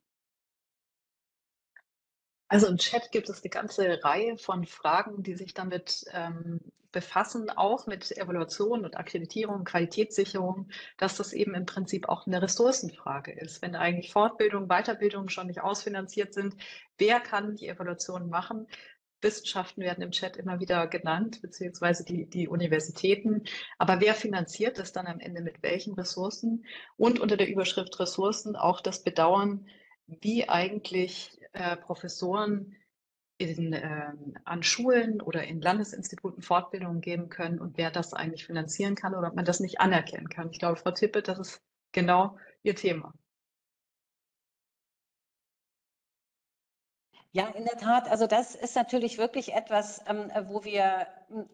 S1: Also im Chat gibt es eine ganze Reihe von Fragen, die sich damit ähm, befassen, auch mit Evaluation und Akkreditierung, Qualitätssicherung, dass das eben im Prinzip auch eine Ressourcenfrage ist. Wenn eigentlich Fortbildung, Weiterbildung schon nicht ausfinanziert sind, wer kann die Evaluation machen? Wissenschaften werden im Chat immer wieder genannt, beziehungsweise die, die Universitäten. Aber wer finanziert das dann am Ende mit welchen Ressourcen? Und unter der Überschrift Ressourcen auch das Bedauern, wie eigentlich äh, Professoren in, äh, an Schulen oder in Landesinstituten Fortbildungen geben können und wer das eigentlich finanzieren kann oder ob man das nicht anerkennen kann. Ich glaube, Frau Tippe, das ist genau Ihr Thema.
S5: Ja, in der Tat. Also das ist natürlich wirklich etwas, ähm, wo wir hm,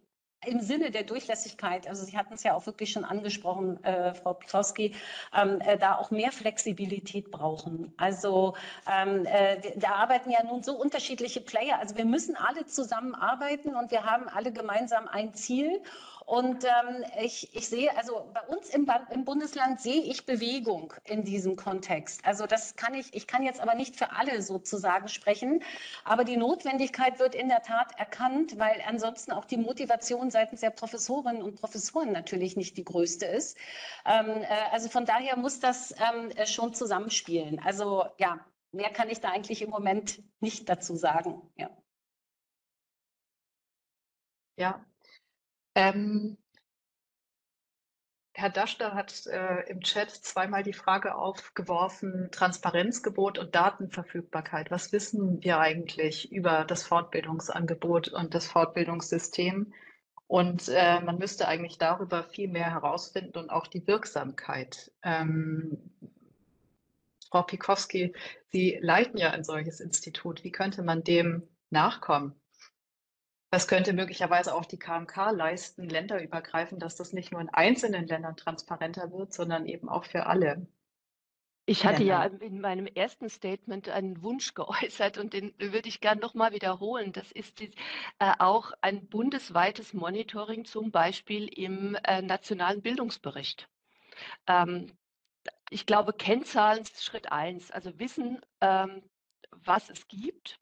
S5: im Sinne der Durchlässigkeit, also Sie hatten es ja auch wirklich schon angesprochen, äh, Frau Pikowski, ähm, äh, da auch mehr Flexibilität brauchen. Also ähm, äh, da arbeiten ja nun so unterschiedliche Player. Also wir müssen alle zusammenarbeiten und wir haben alle gemeinsam ein Ziel. Und ähm, ich, ich sehe, also bei uns im, im Bundesland sehe ich Bewegung in diesem Kontext. Also das kann ich, ich kann jetzt aber nicht für alle sozusagen sprechen, aber die Notwendigkeit wird in der Tat erkannt, weil ansonsten auch die Motivation seitens der Professorinnen und Professoren natürlich nicht die größte ist. Ähm, äh, also von daher muss das ähm, schon zusammenspielen. Also ja, mehr kann ich da eigentlich im Moment nicht dazu sagen. Ja.
S1: Ja, ähm, Herr Daschler hat äh, im Chat zweimal die Frage aufgeworfen, Transparenzgebot und Datenverfügbarkeit. Was wissen wir eigentlich über das Fortbildungsangebot und das Fortbildungssystem? Und äh, man müsste eigentlich darüber viel mehr herausfinden und auch die Wirksamkeit. Ähm, Frau Pikowski, Sie leiten ja ein solches Institut. Wie könnte man dem nachkommen? Das könnte möglicherweise auch die KMK leisten, länderübergreifend, dass das nicht nur in einzelnen Ländern transparenter wird, sondern eben auch für alle.
S3: Ich hatte ja in meinem ersten Statement einen Wunsch geäußert und den würde ich gerne nochmal wiederholen. Das ist die, äh, auch ein bundesweites Monitoring, zum Beispiel im äh, nationalen Bildungsbericht. Ähm, ich glaube, Kennzahlen ist Schritt eins, also wissen, ähm, was es gibt.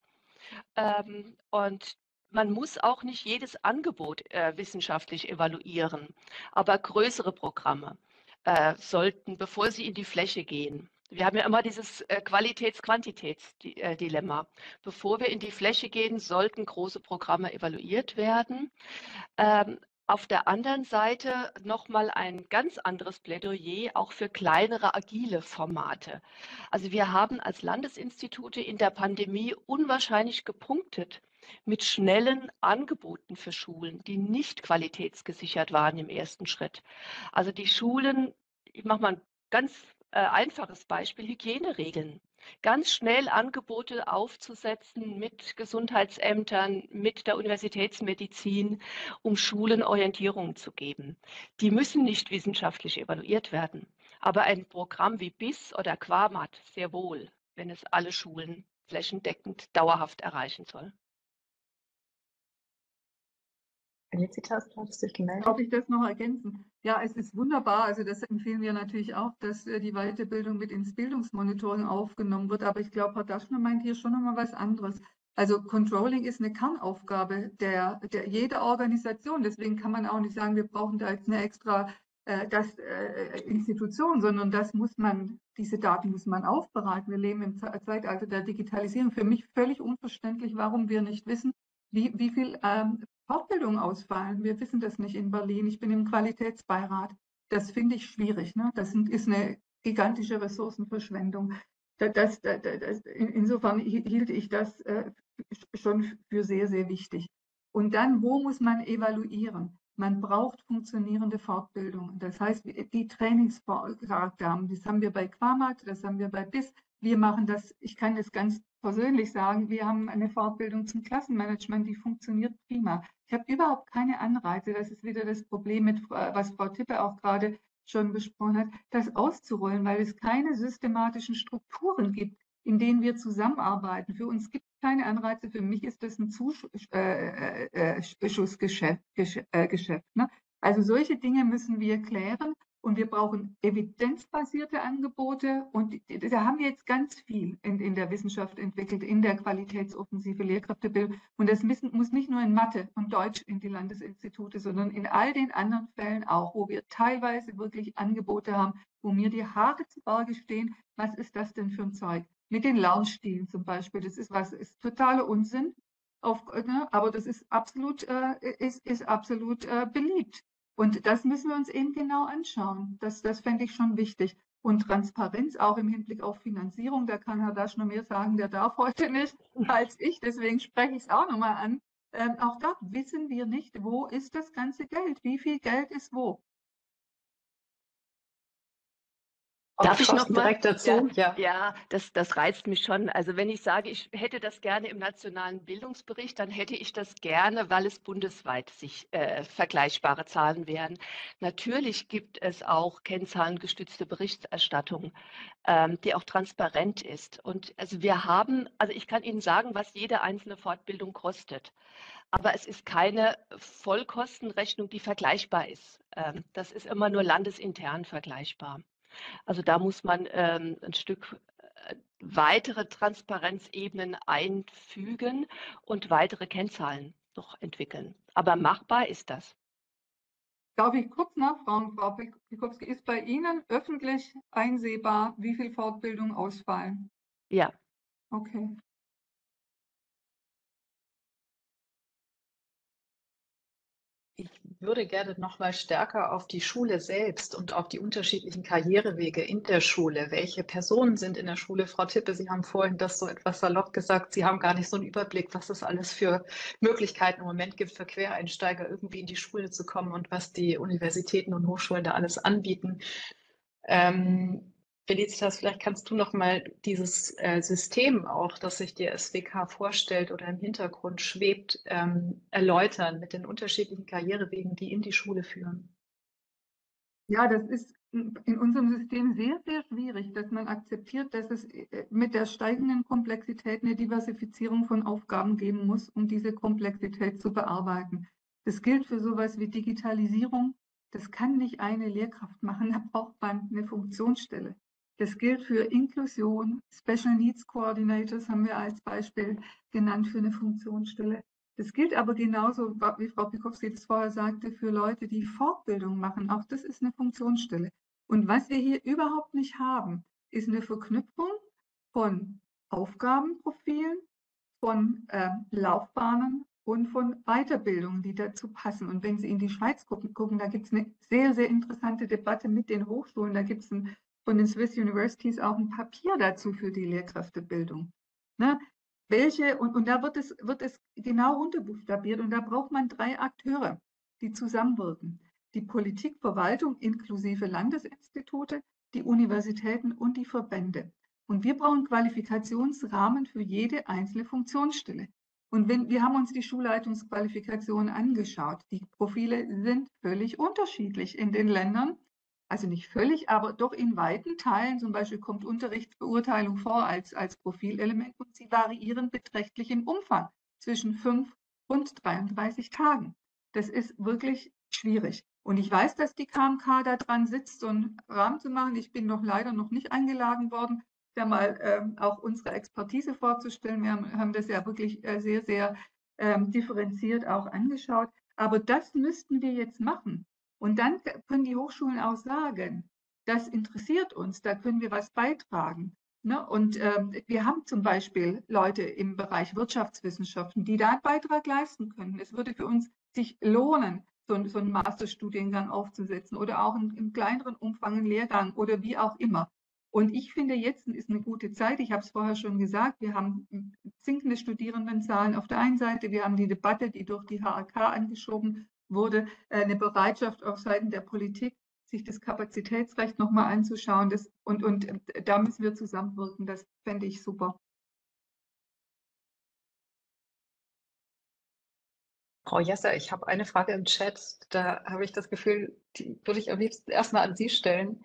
S3: Ähm, und man muss auch nicht jedes Angebot äh, wissenschaftlich evaluieren, aber größere Programme äh, sollten, bevor sie in die Fläche gehen, wir haben ja immer dieses äh, Qualitäts-Quantitäts-Dilemma. Äh, bevor wir in die Fläche gehen, sollten große Programme evaluiert werden. Ähm, auf der anderen Seite nochmal ein ganz anderes Plädoyer auch für kleinere, agile Formate. Also wir haben als Landesinstitute in der Pandemie unwahrscheinlich gepunktet mit schnellen Angeboten für Schulen, die nicht qualitätsgesichert waren im ersten Schritt. Also die Schulen, ich mache mal ein ganz äh, einfaches Beispiel, Hygieneregeln. Ganz schnell Angebote aufzusetzen mit Gesundheitsämtern, mit der Universitätsmedizin, um Schulen Orientierung zu geben. Die müssen nicht wissenschaftlich evaluiert werden. Aber ein Programm wie BIS oder Quamat sehr wohl, wenn es alle Schulen flächendeckend dauerhaft erreichen soll.
S2: Felicitas, du hast dich gemeldet. Darf ich das noch ergänzen? Ja, es ist wunderbar. Also das empfehlen wir natürlich auch, dass äh, die Weiterbildung mit ins Bildungsmonitoring aufgenommen wird. Aber ich glaube, Herr Daschner meint hier schon nochmal was anderes. Also Controlling ist eine Kernaufgabe der, der jeder Organisation. Deswegen kann man auch nicht sagen, wir brauchen da jetzt eine extra äh, das äh, Institution, sondern das muss man, diese Daten muss man aufbereiten. Wir leben im Zeitalter der Digitalisierung. Für mich völlig unverständlich, warum wir nicht wissen, wie, wie viel ähm, Fortbildung ausfallen. Wir wissen das nicht in Berlin. Ich bin im Qualitätsbeirat. Das finde ich schwierig. Ne? Das ist eine gigantische Ressourcenverschwendung. Das, das, das, insofern hielt ich das äh, schon für sehr, sehr wichtig. Und dann, wo muss man evaluieren? Man braucht funktionierende Fortbildung. Das heißt, die Trainingscharakter haben, das haben wir bei Quamat, das haben wir bei BIS. Wir machen das, ich kann das ganz persönlich sagen, wir haben eine Fortbildung zum Klassenmanagement, die funktioniert prima. Ich habe überhaupt keine Anreize. Das ist wieder das Problem, mit, was Frau Tippe auch gerade schon besprochen hat, das auszurollen, weil es keine systematischen Strukturen gibt, in denen wir zusammenarbeiten. Für uns gibt es keine Anreize. Für mich ist das ein Zuschussgeschäft. Äh, äh, äh, Geschäft, ne? Also solche Dinge müssen wir klären und wir brauchen evidenzbasierte Angebote. Und da haben wir jetzt ganz viel in, in der Wissenschaft entwickelt, in der Qualitätsoffensive Lehrkräftebildung. Und das müssen, muss nicht nur in Mathe und Deutsch in die Landesinstitute, sondern in all den anderen Fällen auch, wo wir teilweise wirklich Angebote haben, wo mir die Haare zu Berge stehen. Was ist das denn für ein Zeug? Mit den Lernstilen zum Beispiel. Das ist was, ist totaler Unsinn. Auf, ne, aber das ist absolut, äh, ist, ist absolut äh, beliebt. Und das müssen wir uns eben genau anschauen. Das, das fände ich schon wichtig. Und Transparenz auch im Hinblick auf Finanzierung, da kann Herr Dasch noch mehr sagen, der darf heute nicht als ich, deswegen spreche ich es auch nochmal an. Ähm, auch da wissen wir nicht, wo ist das ganze Geld, wie viel Geld ist wo.
S3: Darf ich noch mal direkt dazu? Ja, ja. ja, das, das reizt mich schon. Also wenn ich sage, ich hätte das gerne im nationalen Bildungsbericht, dann hätte ich das gerne, weil es bundesweit sich äh, vergleichbare Zahlen wären. Natürlich gibt es auch kennzahlengestützte Berichterstattung, ähm, die auch transparent ist. Und also wir haben, also ich kann Ihnen sagen, was jede einzelne Fortbildung kostet. Aber es ist keine Vollkostenrechnung, die vergleichbar ist. Ähm, das ist immer nur landesintern vergleichbar. Also da muss man ähm, ein Stück äh, weitere Transparenzebenen einfügen und weitere Kennzahlen noch entwickeln. Aber machbar ist das.
S2: Darf ich kurz nachfragen, Frau Pikowski, ist bei Ihnen öffentlich einsehbar, wie viel Fortbildung ausfallen?
S3: Ja.
S2: Okay.
S1: Würde gerne noch mal stärker auf die Schule selbst und auf die unterschiedlichen Karrierewege in der Schule. Welche Personen sind in der Schule? Frau Tippe, Sie haben vorhin das so etwas salopp gesagt. Sie haben gar nicht so einen Überblick, was es alles für Möglichkeiten im Moment gibt, für Quereinsteiger irgendwie in die Schule zu kommen und was die Universitäten und Hochschulen da alles anbieten. Ähm, Felicitas, vielleicht kannst du noch mal dieses äh, System auch, das sich die SWK vorstellt oder im Hintergrund schwebt, ähm, erläutern mit den unterschiedlichen Karrierewegen, die in die Schule führen.
S2: Ja, das ist in unserem System sehr, sehr schwierig, dass man akzeptiert, dass es äh, mit der steigenden Komplexität eine Diversifizierung von Aufgaben geben muss, um diese Komplexität zu bearbeiten. Das gilt für sowas wie Digitalisierung. Das kann nicht eine Lehrkraft machen, da braucht man eine Funktionsstelle. Das gilt für Inklusion. Special Needs Coordinators haben wir als Beispiel genannt für eine Funktionsstelle. Das gilt aber genauso, wie Frau Pikowski das vorher sagte, für Leute, die Fortbildung machen. Auch das ist eine Funktionsstelle. Und was wir hier überhaupt nicht haben, ist eine Verknüpfung von Aufgabenprofilen, von äh, Laufbahnen und von Weiterbildungen, die dazu passen. Und wenn Sie in die Schweiz gucken, gucken da gibt es eine sehr, sehr interessante Debatte mit den Hochschulen. Da gibt es ein von den Swiss Universities auch ein Papier dazu für die Lehrkräftebildung. Ne? Welche, und, und da wird es, wird es genau runterbuchstabiert und da braucht man drei Akteure, die zusammenwirken. Die Politik, Verwaltung inklusive Landesinstitute, die Universitäten und die Verbände. Und wir brauchen Qualifikationsrahmen für jede einzelne Funktionsstelle. Und wenn, wir haben uns die Schulleitungsqualifikationen angeschaut. Die Profile sind völlig unterschiedlich in den Ländern also nicht völlig, aber doch in weiten Teilen, zum Beispiel kommt Unterrichtsbeurteilung vor als, als Profilelement und sie variieren beträchtlich im Umfang zwischen 5 und 33 Tagen. Das ist wirklich schwierig. Und ich weiß, dass die KMK da dran sitzt, so einen Rahmen zu machen. Ich bin noch leider noch nicht eingeladen worden, da mal ähm, auch unsere Expertise vorzustellen. Wir haben, haben das ja wirklich äh, sehr, sehr ähm, differenziert auch angeschaut. Aber das müssten wir jetzt machen. Und dann können die Hochschulen auch sagen, das interessiert uns, da können wir was beitragen. Ne? Und ähm, wir haben zum Beispiel Leute im Bereich Wirtschaftswissenschaften, die da einen Beitrag leisten können. Es würde für uns sich lohnen, so, einen Masterstudiengang aufzusetzen oder auch im kleineren Umfang einen Lehrgang oder wie auch immer. Und ich finde, jetzt ist eine gute Zeit. Ich habe es vorher schon gesagt, wir haben sinkende Studierendenzahlen auf der einen Seite, wir haben die Debatte, die durch die HAK angeschoben wurde, äh, eine Bereitschaft auf Seiten der Politik, sich das Kapazitätsrecht nochmal anzuschauen. Das, und, und äh, da müssen wir zusammenwirken. Das fände ich super.
S1: Frau Jesser, ich habe eine Frage im Chat. Da habe ich das Gefühl, die würde ich am liebsten erstmal an Sie stellen.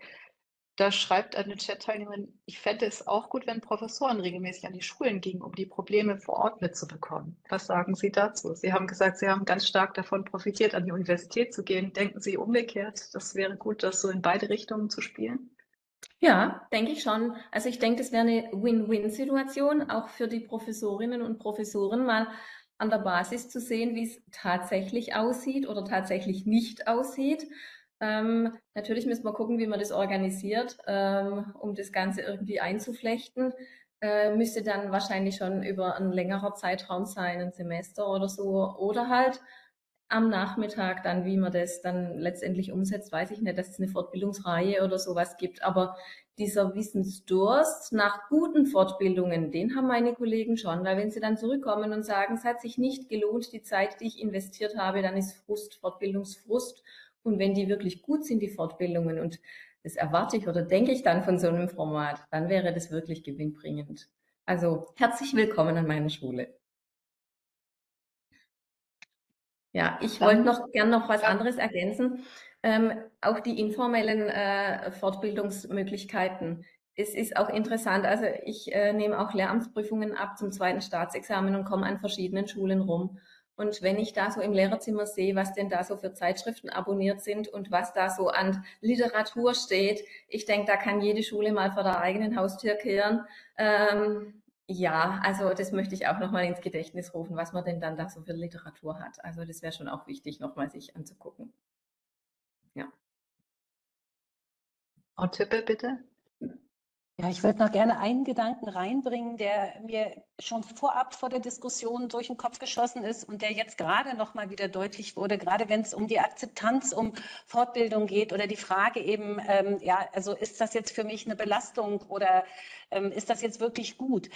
S1: Da schreibt eine Chat-Teilnehmerin, ich fände es auch gut, wenn Professoren regelmäßig an die Schulen gingen, um die Probleme vor Ort mitzubekommen. Was sagen Sie dazu? Sie haben gesagt, Sie haben ganz stark davon profitiert, an die Universität zu gehen. Denken Sie umgekehrt, das wäre gut, das so in beide Richtungen zu spielen?
S4: Ja, denke ich schon. Also ich denke, das wäre eine Win-Win-Situation, auch für die Professorinnen und Professoren mal an der Basis zu sehen, wie es tatsächlich aussieht oder tatsächlich nicht aussieht. Ähm, natürlich müssen wir gucken, wie man das organisiert, ähm, um das Ganze irgendwie einzuflechten. Äh, müsste dann wahrscheinlich schon über ein längerer Zeitraum sein, ein Semester oder so. Oder halt am Nachmittag dann, wie man das dann letztendlich umsetzt, weiß ich nicht, dass es eine Fortbildungsreihe oder sowas gibt. Aber dieser Wissensdurst nach guten Fortbildungen, den haben meine Kollegen schon, weil wenn sie dann zurückkommen und sagen, es hat sich nicht gelohnt, die Zeit, die ich investiert habe, dann ist Frust, Fortbildungsfrust und wenn die wirklich gut sind, die Fortbildungen, und das erwarte ich oder denke ich dann von so einem Format, dann wäre das wirklich gewinnbringend. Also herzlich willkommen an meiner Schule. Ja, ich wollte noch gern noch was anderes ergänzen. Ähm, auch die informellen äh, Fortbildungsmöglichkeiten. Es ist auch interessant. Also ich äh, nehme auch Lehramtsprüfungen ab zum zweiten Staatsexamen und komme an verschiedenen Schulen rum. Und wenn ich da so im Lehrerzimmer sehe, was denn da so für Zeitschriften abonniert sind und was da so an Literatur steht, ich denke, da kann jede Schule mal vor der eigenen Haustür kehren. Ähm, ja, also das möchte ich auch nochmal ins Gedächtnis rufen, was man denn dann da so für Literatur hat. Also das wäre schon auch wichtig, nochmal sich anzugucken. Ja.
S1: Und Tippe, bitte.
S5: Ja, ich würde noch gerne einen Gedanken reinbringen, der mir schon vorab vor der Diskussion durch den Kopf geschossen ist und der jetzt gerade noch mal wieder deutlich wurde, gerade wenn es um die Akzeptanz, um Fortbildung geht oder die Frage eben, ähm, ja, also ist das jetzt für mich eine Belastung oder ähm, ist das jetzt wirklich gut?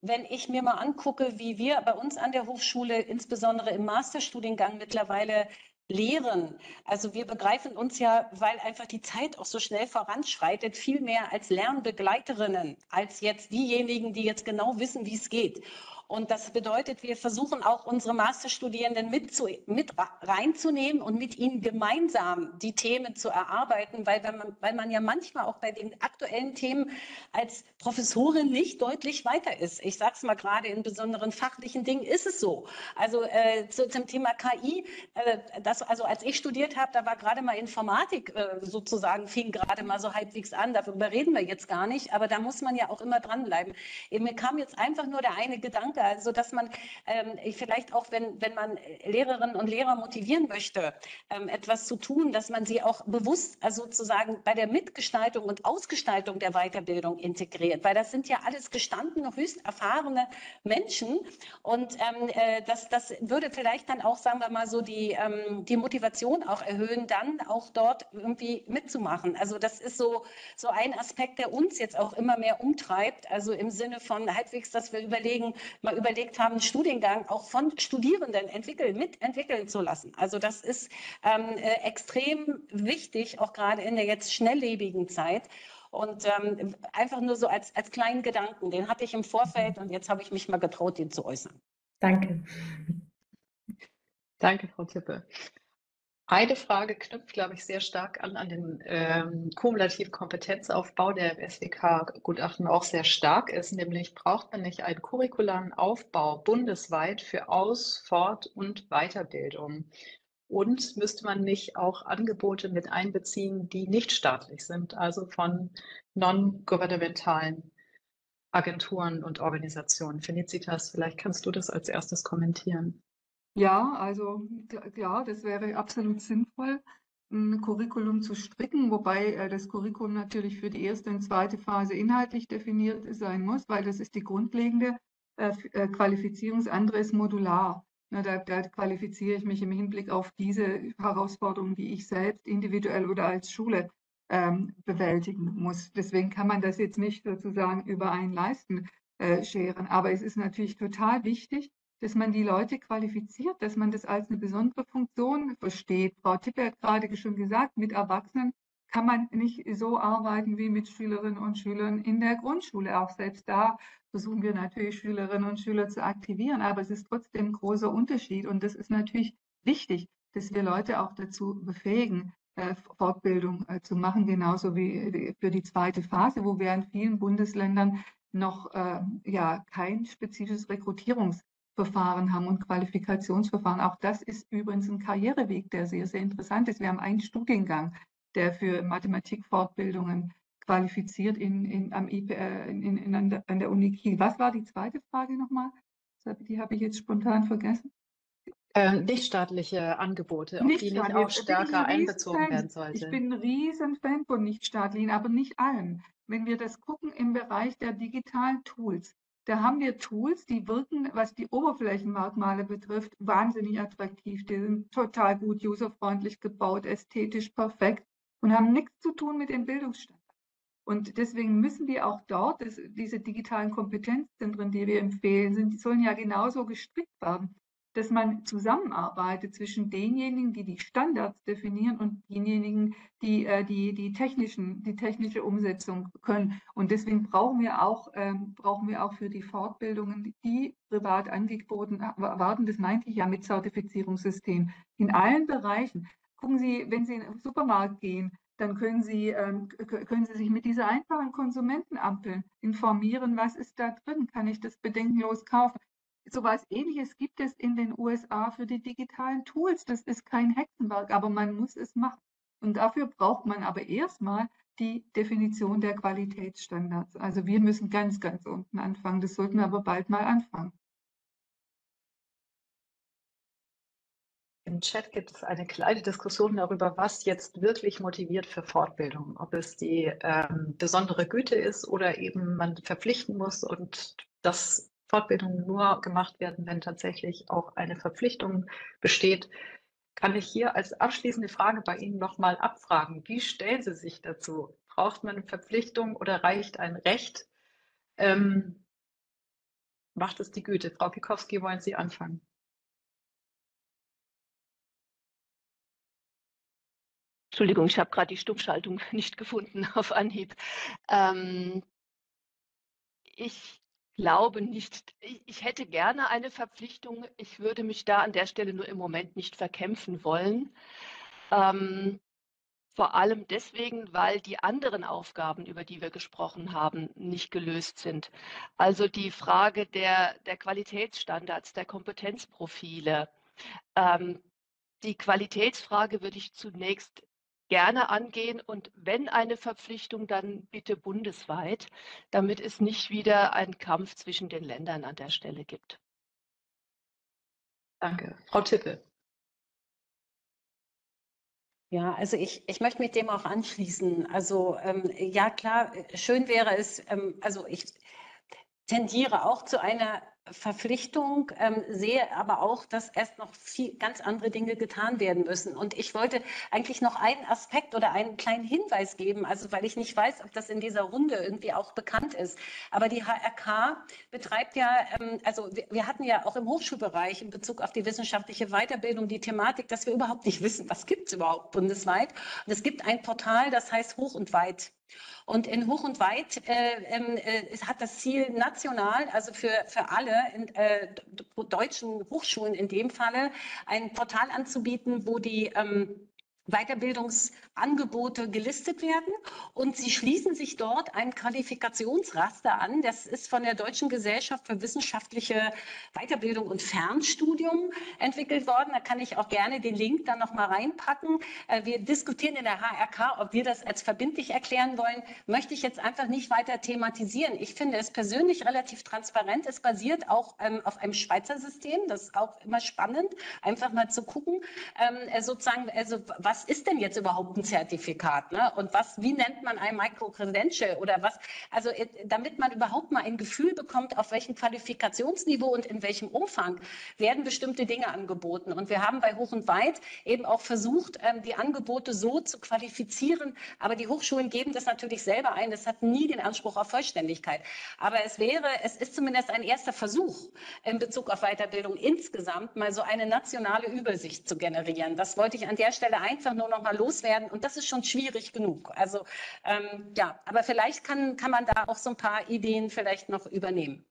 S5: Wenn ich mir mal angucke, wie wir bei uns an der Hochschule, insbesondere im Masterstudiengang mittlerweile lehren. Also wir begreifen uns ja, weil einfach die Zeit auch so schnell voranschreitet, viel mehr als Lernbegleiterinnen, als jetzt diejenigen, die jetzt genau wissen, wie es geht. Und das bedeutet, wir versuchen auch unsere Masterstudierenden mit, zu, mit reinzunehmen und mit ihnen gemeinsam die Themen zu erarbeiten, weil, man, weil man ja manchmal auch bei den aktuellen Themen als Professorin nicht deutlich weiter ist. Ich sage es mal gerade in besonderen fachlichen Dingen ist es so. Also äh, zu, zum Thema KI, äh, das, also als ich studiert habe, da war gerade mal Informatik äh, sozusagen, fing gerade mal so halbwegs an. Darüber reden wir jetzt gar nicht, aber da muss man ja auch immer dranbleiben. Mir kam jetzt einfach nur der eine Gedanke, stärker, sodass man ähm, vielleicht auch, wenn, wenn man Lehrerinnen und Lehrer motivieren möchte, ähm, etwas zu tun, dass man sie auch bewusst also sozusagen bei der Mitgestaltung und Ausgestaltung der Weiterbildung integriert, weil das sind ja alles gestandene, höchst erfahrene Menschen. Und ähm, äh, das, das würde vielleicht dann auch, sagen wir mal so, die, ähm, die Motivation auch erhöhen, dann auch dort irgendwie mitzumachen. Also das ist so, so ein Aspekt, der uns jetzt auch immer mehr umtreibt, also im Sinne von halbwegs, dass wir überlegen, mal überlegt haben, einen Studiengang auch von Studierenden entwickeln, mitentwickeln zu lassen. Also das ist ähm, äh, extrem wichtig, auch gerade in der jetzt schnelllebigen Zeit. Und ähm, einfach nur so als, als kleinen Gedanken, den hatte ich im Vorfeld und jetzt habe ich mich mal getraut, den zu äußern.
S4: Danke.
S1: Danke, Frau Tippe. Eine Frage knüpft, glaube ich, sehr stark an, an den ähm, kumulativen Kompetenzaufbau, der im SWK-Gutachten auch sehr stark ist, nämlich braucht man nicht einen curricularen Aufbau bundesweit für Aus-, Fort- und Weiterbildung? Und müsste man nicht auch Angebote mit einbeziehen, die nicht staatlich sind, also von non-gouvernementalen Agenturen und Organisationen? Felicitas, vielleicht kannst du das als erstes kommentieren.
S2: Ja, also ja, das wäre absolut sinnvoll. ein Curriculum zu stricken, wobei äh, das Curriculum natürlich für die erste und zweite Phase inhaltlich definiert sein muss, weil das ist die grundlegende äh, äh, Qualifizierung. Das andere ist modular. Da, da, qualifiziere ich mich im Hinblick auf diese Herausforderungen, die ich selbst individuell oder als Schule ähm, bewältigen muss. Deswegen kann man das jetzt nicht sozusagen über einen Leisten äh, scheren. Aber es ist natürlich total wichtig, dass man die Leute qualifiziert, dass man das als eine besondere Funktion versteht. Frau Tippe hat gerade schon gesagt, mit Erwachsenen kann man nicht so arbeiten wie mit Schülerinnen und Schülern in der Grundschule. Auch selbst da versuchen wir natürlich Schülerinnen und Schüler zu aktivieren, aber es ist trotzdem ein großer Unterschied und das ist natürlich wichtig, dass wir Leute auch dazu befähigen, äh, Fortbildung äh, zu machen, genauso wie für die zweite Phase, wo wir in vielen Bundesländern noch äh, ja, kein spezifisches Rekrutierungs Verfahren haben und Qualifikationsverfahren. Auch das ist übrigens ein Karriereweg, der sehr, sehr interessant ist. Wir haben einen Studiengang, der für Mathematikfortbildungen qualifiziert in, in, am IP, äh, in, in, an, der, an der Uni Kiel. Was war die zweite Frage nochmal? Die habe ich jetzt spontan vergessen.
S1: Äh, nichtstaatliche Angebote, auf die nicht auch stärker einbezogen werden sollte.
S2: Ich bin ein Riesenfan von nichtstaatlichen, aber nicht allen. Wenn wir das gucken im Bereich der digitalen Tools, da haben wir Tools, die wirken, was die Oberflächenmerkmale betrifft, wahnsinnig attraktiv. Die sind total gut userfreundlich gebaut, ästhetisch perfekt und haben nichts zu tun mit dem Bildungsstand. Und deswegen müssen wir auch dort, das, diese digitalen Kompetenzzentren, die wir empfehlen, sind, die sollen ja genauso gestrickt werden dass man zusammenarbeitet zwischen denjenigen, die die Standards definieren und denjenigen, die äh, die, die, technischen, die technische Umsetzung können. Und deswegen brauchen wir auch, ähm, brauchen wir auch für die Fortbildungen, die privat angeboten werden, das meinte ich ja mit Zertifizierungssystem, in allen Bereichen. Gucken Sie, wenn Sie in den Supermarkt gehen, dann können Sie, ähm, können Sie sich mit dieser einfachen Konsumentenampel informieren, was ist da drin, kann ich das bedenkenlos kaufen. So etwas Ähnliches gibt es in den USA für die digitalen Tools. Das ist kein Hexenwerk, aber man muss es machen. Und dafür braucht man aber erstmal die Definition der Qualitätsstandards. Also wir müssen ganz, ganz unten anfangen. Das sollten wir aber bald mal anfangen.
S1: Im Chat gibt es eine kleine Diskussion darüber, was jetzt wirklich motiviert für Fortbildung. Ob es die ähm, besondere Güte ist oder eben man verpflichten muss und das Fortbildungen nur gemacht werden, wenn tatsächlich auch eine Verpflichtung besteht. Kann ich hier als abschließende Frage bei Ihnen nochmal abfragen, wie stellen Sie sich dazu? Braucht man eine Verpflichtung oder reicht ein Recht? Ähm, macht es die Güte? Frau Pikowski, wollen Sie anfangen?
S3: Entschuldigung, ich habe gerade die Stummschaltung nicht gefunden auf Anhieb. Ähm, ich glaube nicht. Ich hätte gerne eine Verpflichtung. Ich würde mich da an der Stelle nur im Moment nicht verkämpfen wollen. Ähm, vor allem deswegen, weil die anderen Aufgaben, über die wir gesprochen haben, nicht gelöst sind. Also die Frage der, der Qualitätsstandards, der Kompetenzprofile. Ähm, die Qualitätsfrage würde ich zunächst gerne angehen und wenn eine Verpflichtung, dann bitte bundesweit, damit es nicht wieder einen Kampf zwischen den Ländern an der Stelle gibt.
S1: Danke. Frau Tippe.
S5: Ja, also ich, ich möchte mit dem auch anschließen. Also ähm, ja, klar, schön wäre es, ähm, also ich tendiere auch zu einer Verpflichtung, ähm, sehe aber auch, dass erst noch viel, ganz andere Dinge getan werden müssen. Und ich wollte eigentlich noch einen Aspekt oder einen kleinen Hinweis geben, also weil ich nicht weiß, ob das in dieser Runde irgendwie auch bekannt ist. Aber die HRK betreibt ja, ähm, also wir, wir, hatten ja auch im Hochschulbereich in Bezug auf die wissenschaftliche Weiterbildung die Thematik, dass wir überhaupt nicht wissen, was gibt es überhaupt bundesweit. Und es gibt ein Portal, das heißt Hoch und Weit. Und in Hoch und Weit äh, ähm, äh, hat das Ziel national, also für, für alle in, äh, deutschen Hochschulen in dem Falle, ein Portal anzubieten, wo die ähm, Weiterbildungsangebote gelistet werden und sie schließen sich dort ein Qualifikationsraster an. Das ist von der Deutschen Gesellschaft für wissenschaftliche Weiterbildung und Fernstudium entwickelt worden. Da kann ich auch gerne den Link dann noch mal reinpacken. Äh, wir diskutieren in der HRK, ob wir das als verbindlich erklären wollen. Möchte ich jetzt einfach nicht weiter thematisieren. Ich finde es persönlich relativ transparent. Es basiert auch ähm, auf einem Schweizer System. Das ist auch immer spannend, einfach mal zu gucken, ähm, sozusagen, also was was ist denn jetzt überhaupt ein Zertifikat? Ne? Und was, wie nennt man ein Micro-Credential oder was? Also äh, damit man überhaupt mal ein Gefühl bekommt, auf welchem Qualifikationsniveau und in welchem Umfang werden bestimmte Dinge angeboten. Und wir haben bei Hoch und Weit eben auch versucht, ähm, die Angebote so zu qualifizieren. Aber die Hochschulen geben das natürlich selber ein. Das hat nie den Anspruch auf Vollständigkeit. Aber es wäre, es ist zumindest ein erster Versuch in Bezug auf Weiterbildung insgesamt mal so eine nationale Übersicht zu generieren. Das wollte ich an der Stelle einfach nur noch mal loswerden. Und das ist schon schwierig genug. Also ähm, ja, aber vielleicht kann, kann man da auch so ein paar Ideen vielleicht noch übernehmen.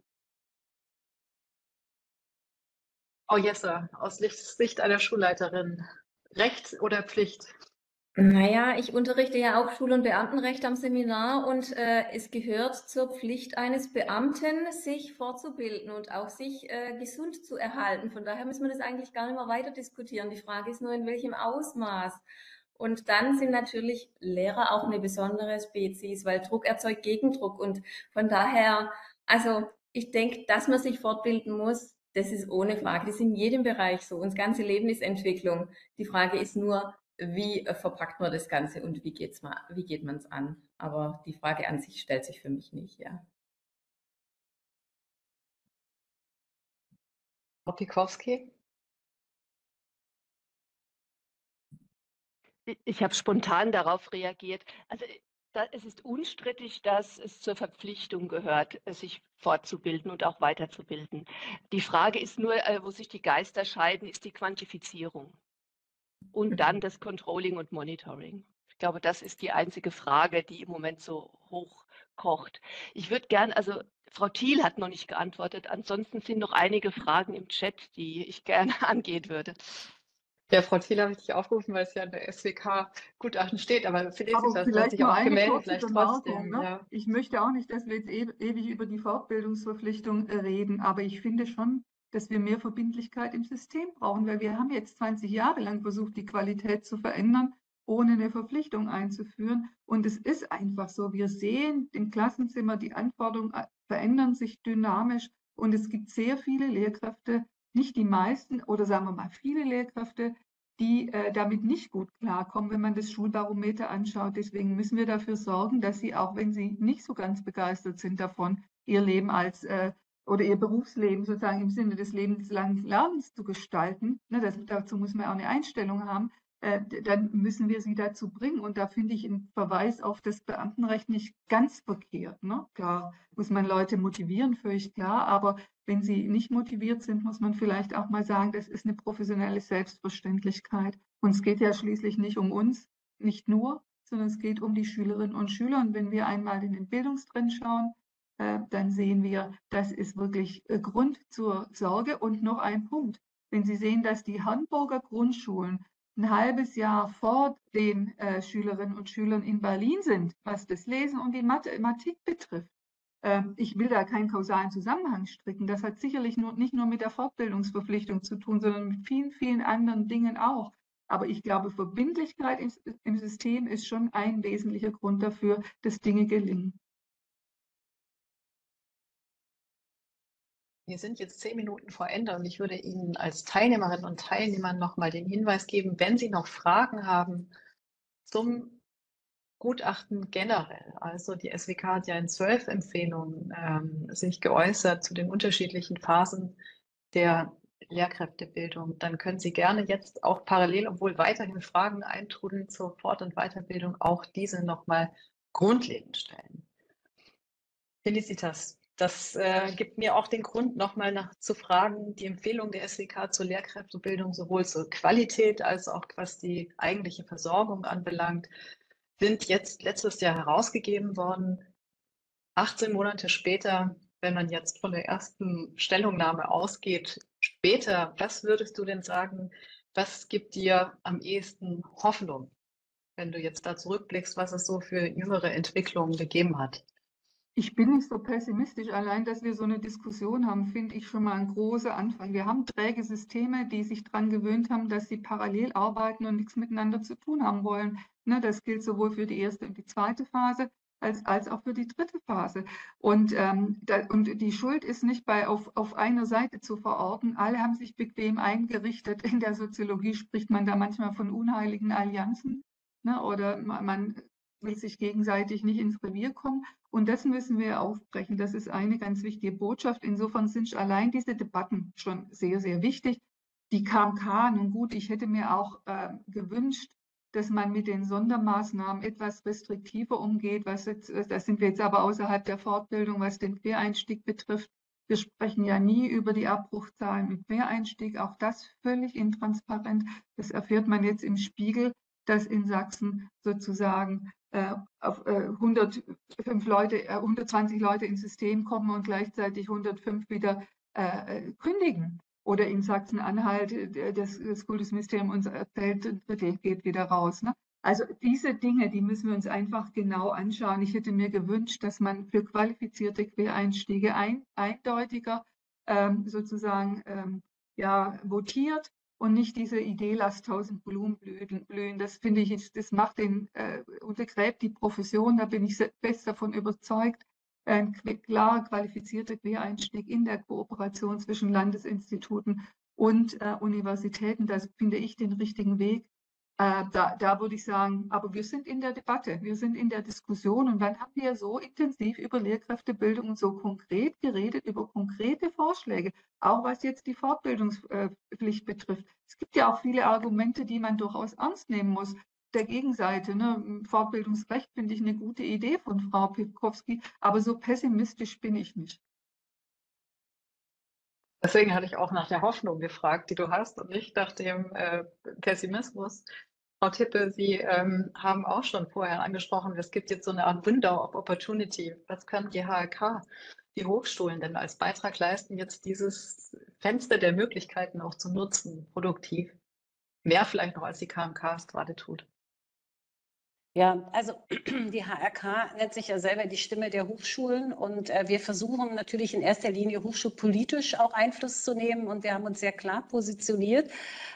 S1: Oh Jesse, aus Sicht einer Schulleiterin, Recht oder Pflicht?
S4: Naja, ich unterrichte ja auch Schul- und Beamtenrecht am Seminar und äh, es gehört zur Pflicht eines Beamten, sich fortzubilden und auch sich äh, gesund zu erhalten. Von daher müssen wir das eigentlich gar nicht mehr weiter diskutieren. Die Frage ist nur, in welchem Ausmaß. Und dann sind natürlich Lehrer auch eine besondere Spezies, weil Druck erzeugt Gegendruck. Und von daher, also ich denke, dass man sich fortbilden muss, das ist ohne Frage. Das ist in jedem Bereich so. Das ganze Leben ist Entwicklung. Die Frage ist nur, wie äh, verpackt man das Ganze und wie, geht's mal, wie geht man es an? Aber die Frage an sich stellt sich für mich nicht, ja.
S1: Opikowski?
S3: Ich habe spontan darauf reagiert. Also da, es ist unstrittig, dass es zur Verpflichtung gehört, sich fortzubilden und auch weiterzubilden. Die Frage ist nur, äh, wo sich die Geister scheiden, ist die Quantifizierung und mhm. dann das Controlling und Monitoring. Ich glaube, das ist die einzige Frage, die im Moment so hochkocht. Ich würde gern, also Frau Thiel hat noch nicht geantwortet. Ansonsten sind noch einige Fragen im Chat, die ich gerne angehen würde.
S1: Ja, Frau Thiel habe ich dich aufgerufen, weil es ja in der SWK-Gutachten steht, aber Felicitas hat sich auch gemeldet, vielleicht trotzdem. Ne?
S2: Ja. Ich möchte auch nicht, dass wir jetzt ewig über die Fortbildungsverpflichtung reden, aber ich finde schon, dass wir mehr Verbindlichkeit im System brauchen, weil wir haben jetzt 20 Jahre lang versucht, die Qualität zu verändern, ohne eine Verpflichtung einzuführen. Und es ist einfach so. Wir sehen im Klassenzimmer, die Anforderungen äh, verändern sich dynamisch und es gibt sehr viele Lehrkräfte, nicht die meisten oder sagen wir mal viele Lehrkräfte, die äh, damit nicht gut klarkommen, wenn man das Schulbarometer anschaut. Deswegen müssen wir dafür sorgen, dass sie, auch wenn sie nicht so ganz begeistert sind davon, ihr Leben als äh, oder ihr Berufsleben sozusagen im Sinne des lebenslangen Lernens zu gestalten, ne, das, dazu muss man auch eine Einstellung haben, äh, dann müssen wir sie dazu bringen. Und da finde ich einen Verweis auf das Beamtenrecht nicht ganz verkehrt. Ne? Klar muss man Leute motivieren, völlig klar, aber wenn sie nicht motiviert sind, muss man vielleicht auch mal sagen, das ist eine professionelle Selbstverständlichkeit. Und es geht ja schließlich nicht um uns, nicht nur, sondern es geht um die Schülerinnen und Schüler. Und wenn wir einmal in den Bildungstrend schauen, dann sehen wir, das ist wirklich äh, Grund zur Sorge. Und noch ein Punkt. Wenn Sie sehen, dass die Hamburger Grundschulen ein halbes Jahr vor den äh, Schülerinnen und Schülern in Berlin sind, was das Lesen und die Mathematik betrifft. Ähm, ich will da keinen kausalen Zusammenhang stricken. Das hat sicherlich nur, nicht nur mit der Fortbildungsverpflichtung zu tun, sondern mit vielen, vielen anderen Dingen auch. Aber ich glaube, Verbindlichkeit im, im System ist schon ein wesentlicher Grund dafür, dass Dinge gelingen.
S1: Wir sind jetzt zehn Minuten vor Ende und ich würde Ihnen als Teilnehmerinnen und Teilnehmern nochmal den Hinweis geben, wenn Sie noch Fragen haben zum Gutachten generell. Also die SWK hat ja in zwölf Empfehlungen ähm, sich geäußert zu den unterschiedlichen Phasen der Lehrkräftebildung. Dann können Sie gerne jetzt auch parallel, obwohl weiterhin Fragen eintrudeln zur Fort- und Weiterbildung, auch diese nochmal grundlegend stellen. Felicitas, das äh, gibt mir auch den Grund, nochmal nach zu fragen, die Empfehlung der SWK zur Lehrkräftebildung sowohl zur Qualität als auch was die eigentliche Versorgung anbelangt, sind jetzt letztes Jahr herausgegeben worden. 18 Monate später, wenn man jetzt von der ersten Stellungnahme ausgeht, später, was würdest du denn sagen, was gibt dir am ehesten Hoffnung, wenn du jetzt da zurückblickst, was es so für jüngere Entwicklungen gegeben hat?
S2: Ich bin nicht so pessimistisch. Allein, dass wir so eine Diskussion haben, finde ich schon mal ein großer Anfang. Wir haben träge Systeme, die sich daran gewöhnt haben, dass sie parallel arbeiten und nichts miteinander zu tun haben wollen. Ne, das gilt sowohl für die erste und die zweite Phase als, als auch für die dritte Phase. Und, ähm, da, und die Schuld ist nicht bei, auf, auf einer Seite zu verorten. Alle haben sich bequem eingerichtet. In der Soziologie spricht man da manchmal von unheiligen Allianzen. Ne? Oder man will sich gegenseitig nicht ins Revier kommen. Und das müssen wir aufbrechen. Das ist eine ganz wichtige Botschaft. Insofern sind allein diese Debatten schon sehr, sehr wichtig. Die KMK, nun gut, ich hätte mir auch äh, gewünscht, dass man mit den Sondermaßnahmen etwas restriktiver umgeht. Was jetzt, da sind wir jetzt aber außerhalb der Fortbildung, was den Quereinstieg betrifft. Wir sprechen ja nie über die Abbruchzahlen mit Quereinstieg. Auch das völlig intransparent. Das erfährt man jetzt im Spiegel, dass in Sachsen sozusagen äh, auf äh, 105 Leute, äh, 120 Leute ins System kommen und gleichzeitig 105 wieder äh, äh, kündigen. Oder in Sachsen-Anhalt, äh, das, das Kultusministerium uns erzählt, ein Drittel geht wieder raus. Ne? Also diese Dinge, die müssen wir uns einfach genau anschauen. Ich hätte mir gewünscht, dass man für qualifizierte Quereinstiege ein, eindeutiger ähm, sozusagen ähm, ja, votiert und nicht diese Idee, lass tausend Blumen blühen. Das finde ich, das macht den, äh, untergräbt die Profession, da bin ich fest davon überzeugt ein klar qualifizierter Quereinstieg in der Kooperation zwischen Landesinstituten und äh, Universitäten. Da finde ich den richtigen Weg. Äh, da, da würde ich sagen, aber wir sind in der Debatte, wir sind in der Diskussion und wann haben wir so intensiv über Lehrkräftebildung und so konkret geredet, über konkrete Vorschläge, auch was jetzt die Fortbildungspflicht betrifft. Es gibt ja auch viele Argumente, die man durchaus ernst nehmen muss der Gegenseite. Ne? Fortbildungsrecht finde ich eine gute Idee von Frau Pipkowski, aber so pessimistisch bin ich nicht.
S1: Deswegen hatte ich auch nach der Hoffnung gefragt, die du hast und nicht nach dem äh, Pessimismus. Frau Tippe, Sie ähm, haben auch schon vorher angesprochen, es gibt jetzt so eine Art Window of Opportunity. Was können die HRK, die Hochschulen denn als Beitrag leisten, jetzt dieses Fenster der Möglichkeiten auch zu nutzen, produktiv? Mehr vielleicht noch, als die KMK es gerade tut.
S5: Ja, also die HRK nennt sich ja selber die Stimme der Hochschulen und äh, wir versuchen natürlich in erster Linie hochschulpolitisch auch Einfluss zu nehmen und wir haben uns sehr klar positioniert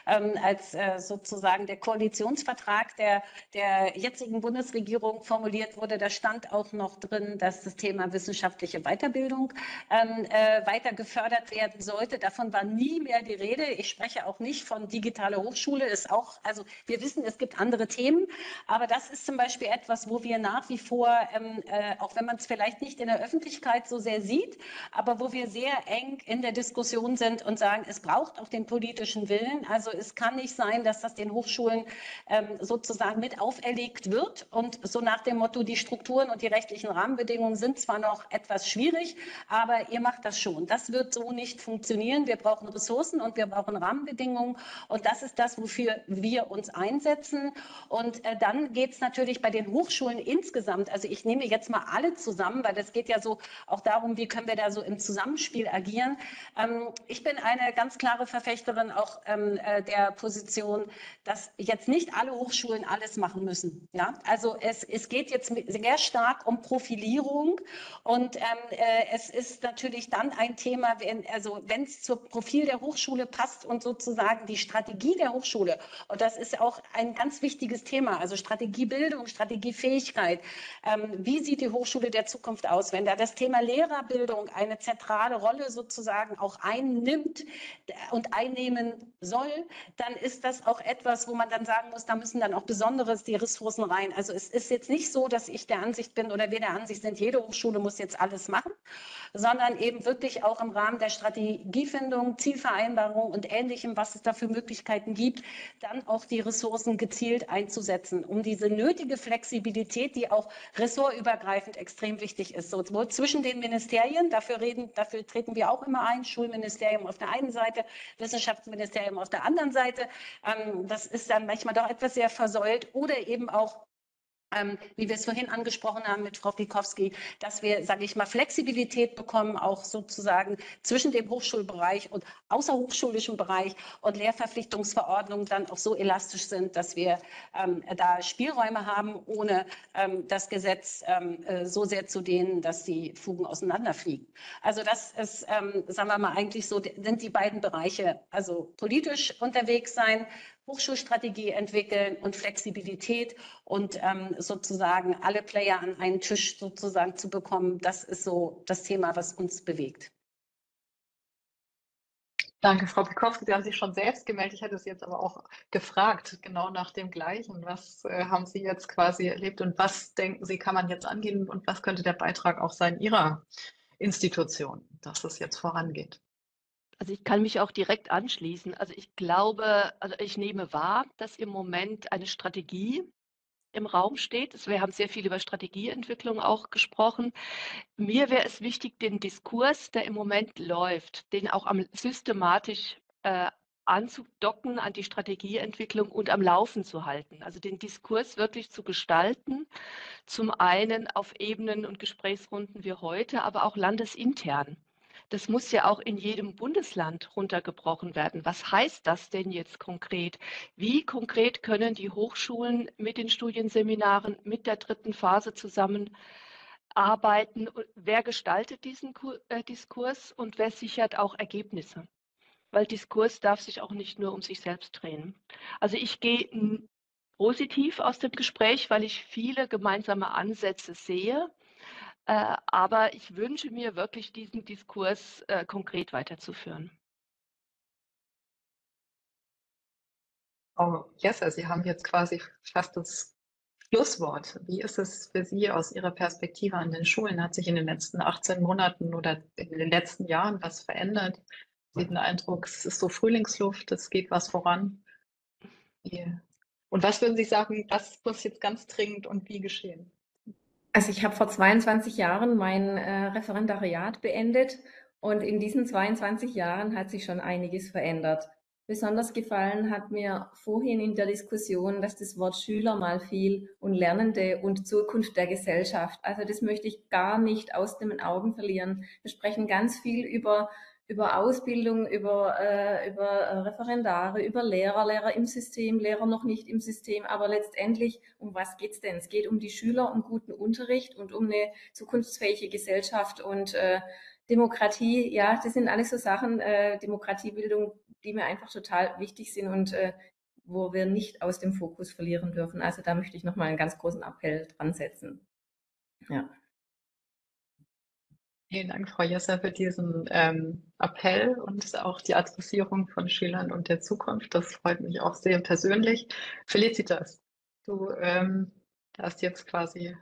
S5: ähm, als äh, sozusagen der Koalitionsvertrag der, der jetzigen Bundesregierung formuliert wurde. Da stand auch noch drin, dass das Thema wissenschaftliche Weiterbildung ähm, äh, weiter gefördert werden sollte. Davon war nie mehr die Rede. Ich spreche auch nicht von digitaler Hochschule. Ist auch, also wir wissen, es gibt andere Themen, aber das ist zum Beispiel etwas, wo wir nach wie vor, ähm, äh, auch wenn man es vielleicht nicht in der Öffentlichkeit so sehr sieht, aber wo wir sehr eng in der Diskussion sind und sagen, es braucht auch den politischen Willen. Also es kann nicht sein, dass das den Hochschulen ähm, sozusagen mit auferlegt wird und so nach dem Motto, die Strukturen und die rechtlichen Rahmenbedingungen sind zwar noch etwas schwierig, aber ihr macht das schon. Das wird so nicht funktionieren. Wir brauchen Ressourcen und wir brauchen Rahmenbedingungen und das ist das, wofür wir uns einsetzen. Und äh, dann geht es natürlich natürlich bei den Hochschulen insgesamt, also ich nehme jetzt mal alle zusammen, weil das geht ja so auch darum, wie können wir da so im Zusammenspiel agieren. Ähm, ich bin eine ganz klare Verfechterin auch ähm, äh, der Position, dass jetzt nicht alle Hochschulen alles machen müssen. Ja? Also es, es geht jetzt sehr stark um Profilierung und ähm, äh, es ist natürlich dann ein Thema, wenn, also wenn es zum Profil der Hochschule passt und sozusagen die Strategie der Hochschule, und das ist auch ein ganz wichtiges Thema, also Strategiebildung, Bildung, Strategiefähigkeit. Ähm, wie sieht die Hochschule der Zukunft aus? Wenn da das Thema Lehrerbildung eine zentrale Rolle sozusagen auch einnimmt und einnehmen soll, dann ist das auch etwas, wo man dann sagen muss, da müssen dann auch besonderes die Ressourcen rein. Also es ist jetzt nicht so, dass ich der Ansicht bin oder wir der Ansicht sind, jede Hochschule muss jetzt alles machen, sondern eben wirklich auch im Rahmen der Strategiefindung, Zielvereinbarung und Ähnlichem, was es da für Möglichkeiten gibt, dann auch die Ressourcen gezielt einzusetzen, um diese nötigen nötige Flexibilität, die auch ressortübergreifend extrem wichtig ist. Sowohl zwischen den Ministerien, dafür, reden, dafür treten wir auch immer ein, Schulministerium auf der einen Seite, Wissenschaftsministerium auf der anderen Seite. Ähm, das ist dann manchmal doch etwas sehr versäult oder eben auch ähm, wie wir es vorhin angesprochen haben mit Frau Pikowski, dass wir, sage ich mal, Flexibilität bekommen, auch sozusagen zwischen dem Hochschulbereich und außerhochschulischen Bereich und Lehrverpflichtungsverordnungen dann auch so elastisch sind, dass wir ähm, da Spielräume haben, ohne ähm, das Gesetz ähm, äh, so sehr zu dehnen, dass die Fugen auseinanderfliegen. Also das ist, ähm, sagen wir mal, eigentlich so, sind die beiden Bereiche, also politisch unterwegs sein, Hochschulstrategie entwickeln und Flexibilität und ähm, sozusagen alle Player an einen Tisch sozusagen zu bekommen. Das ist so das Thema, was uns bewegt.
S1: Danke, Frau Pikowski. Sie haben sich schon selbst gemeldet. Ich hätte Sie jetzt aber auch gefragt, genau nach dem Gleichen. Was äh, haben Sie jetzt quasi erlebt und was denken Sie, kann man jetzt angehen und was könnte der Beitrag auch sein Ihrer Institution, dass es jetzt vorangeht?
S3: Also ich kann mich auch direkt anschließen. Also ich glaube, also ich nehme wahr, dass im Moment eine Strategie im Raum steht. Wir haben sehr viel über Strategieentwicklung auch gesprochen. Mir wäre es wichtig, den Diskurs, der im Moment läuft, den auch am systematisch äh, anzudocken an die Strategieentwicklung und am Laufen zu halten. Also den Diskurs wirklich zu gestalten, zum einen auf Ebenen und Gesprächsrunden wie heute, aber auch landesintern das muss ja auch in jedem Bundesland runtergebrochen werden. Was heißt das denn jetzt konkret? Wie konkret können die Hochschulen mit den Studienseminaren, mit der dritten Phase zusammenarbeiten? Wer gestaltet diesen äh, Diskurs und wer sichert auch Ergebnisse? Weil Diskurs darf sich auch nicht nur um sich selbst drehen. Also ich gehe positiv aus dem Gespräch, weil ich viele gemeinsame Ansätze sehe äh, aber ich wünsche mir wirklich, diesen Diskurs äh, konkret weiterzuführen.
S1: Frau Jesser, Sie haben jetzt quasi fast das Schlusswort. Wie ist es für Sie aus Ihrer Perspektive an den Schulen? Hat sich in den letzten 18 Monaten oder in den letzten Jahren was verändert? Sie den Eindruck, es ist so Frühlingsluft, es geht was voran. Und was würden Sie sagen, was muss jetzt ganz dringend und wie geschehen?
S4: Also ich habe vor 22 Jahren mein äh, Referendariat beendet und in diesen 22 Jahren hat sich schon einiges verändert. Besonders gefallen hat mir vorhin in der Diskussion, dass das Wort Schüler mal fiel und Lernende und Zukunft der Gesellschaft. Also das möchte ich gar nicht aus den Augen verlieren. Wir sprechen ganz viel über über Ausbildung, über, äh, über äh, Referendare, über Lehrer, Lehrer im System, Lehrer noch nicht im System. Aber letztendlich, um was geht's denn? Es geht um die Schüler, um guten Unterricht und um eine zukunftsfähige Gesellschaft und äh, Demokratie. Ja, das sind alles so Sachen, äh, Demokratiebildung, die mir einfach total wichtig sind und äh, wo wir nicht aus dem Fokus verlieren dürfen. Also da möchte ich nochmal einen ganz großen Appell dran setzen. Ja.
S1: Vielen Dank, Frau Jesser, für diesen ähm, Appell und auch die Adressierung von Schülern und der Zukunft. Das freut mich auch sehr persönlich. Felicitas, du ähm, darfst jetzt quasi.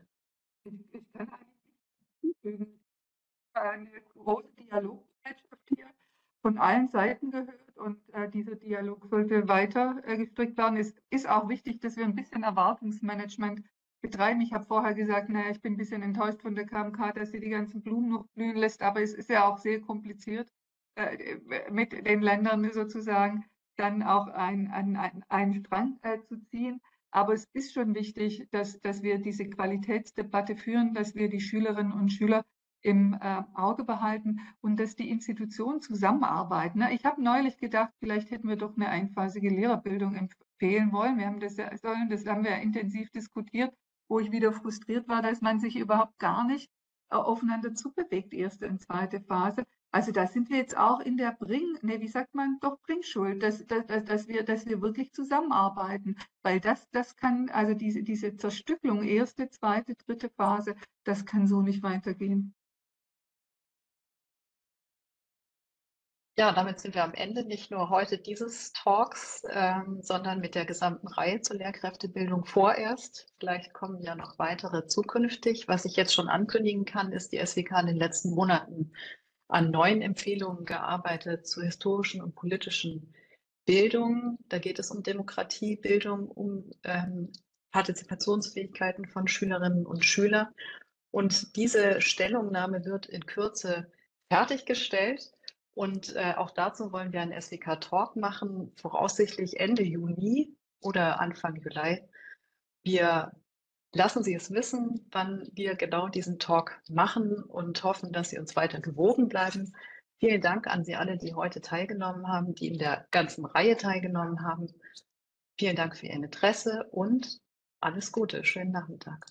S2: Ich kann eine große Dialogbereitschaft hier von allen Seiten gehört und äh, dieser Dialog sollte weiter äh, gestrickt werden. Es ist auch wichtig, dass wir ein bisschen Erwartungsmanagement betreiben. Ich habe vorher gesagt, naja, ich bin ein bisschen enttäuscht von der KMK, dass sie die ganzen Blumen noch blühen lässt, aber es ist ja auch sehr kompliziert, äh, mit den Ländern sozusagen dann auch ein, ein, ein, einen Strang äh, zu ziehen. Aber es ist schon wichtig, dass, dass wir diese Qualitätsdebatte führen, dass wir die Schülerinnen und Schüler im äh, Auge behalten und dass die Institutionen zusammenarbeiten. Ich habe neulich gedacht, vielleicht hätten wir doch eine einphasige Lehrerbildung empfehlen wollen. Wir haben das, sollen, das haben wir intensiv diskutiert wo ich wieder frustriert war, dass man sich überhaupt gar nicht äh, aufeinander zubewegt, erste und zweite Phase. Also da sind wir jetzt auch in der Bring, ne, wie sagt man, doch Bringschuld, dass, dass, dass, wir, dass wir wirklich zusammenarbeiten. Weil das, das kann, also diese, diese Zerstückelung, erste, zweite, dritte Phase, das kann so nicht weitergehen.
S1: Ja, damit sind wir am Ende nicht nur heute dieses Talks, ähm, sondern mit der gesamten Reihe zur Lehrkräftebildung vorerst. Vielleicht kommen ja noch weitere zukünftig. Was ich jetzt schon ankündigen kann, ist die SWK in den letzten Monaten an neuen Empfehlungen gearbeitet zur historischen und politischen Bildung. Da geht es um Demokratiebildung, um ähm, Partizipationsfähigkeiten von Schülerinnen und Schülern. Und diese Stellungnahme wird in Kürze fertiggestellt. Und äh, auch dazu wollen wir einen SWK-Talk machen, voraussichtlich Ende Juni oder Anfang Juli. Wir lassen Sie es wissen, wann wir genau diesen Talk machen und hoffen, dass Sie uns weiter gewogen bleiben. Vielen Dank an Sie alle, die heute teilgenommen haben, die in der ganzen Reihe teilgenommen haben. Vielen Dank für Ihr Interesse und alles Gute. Schönen Nachmittag.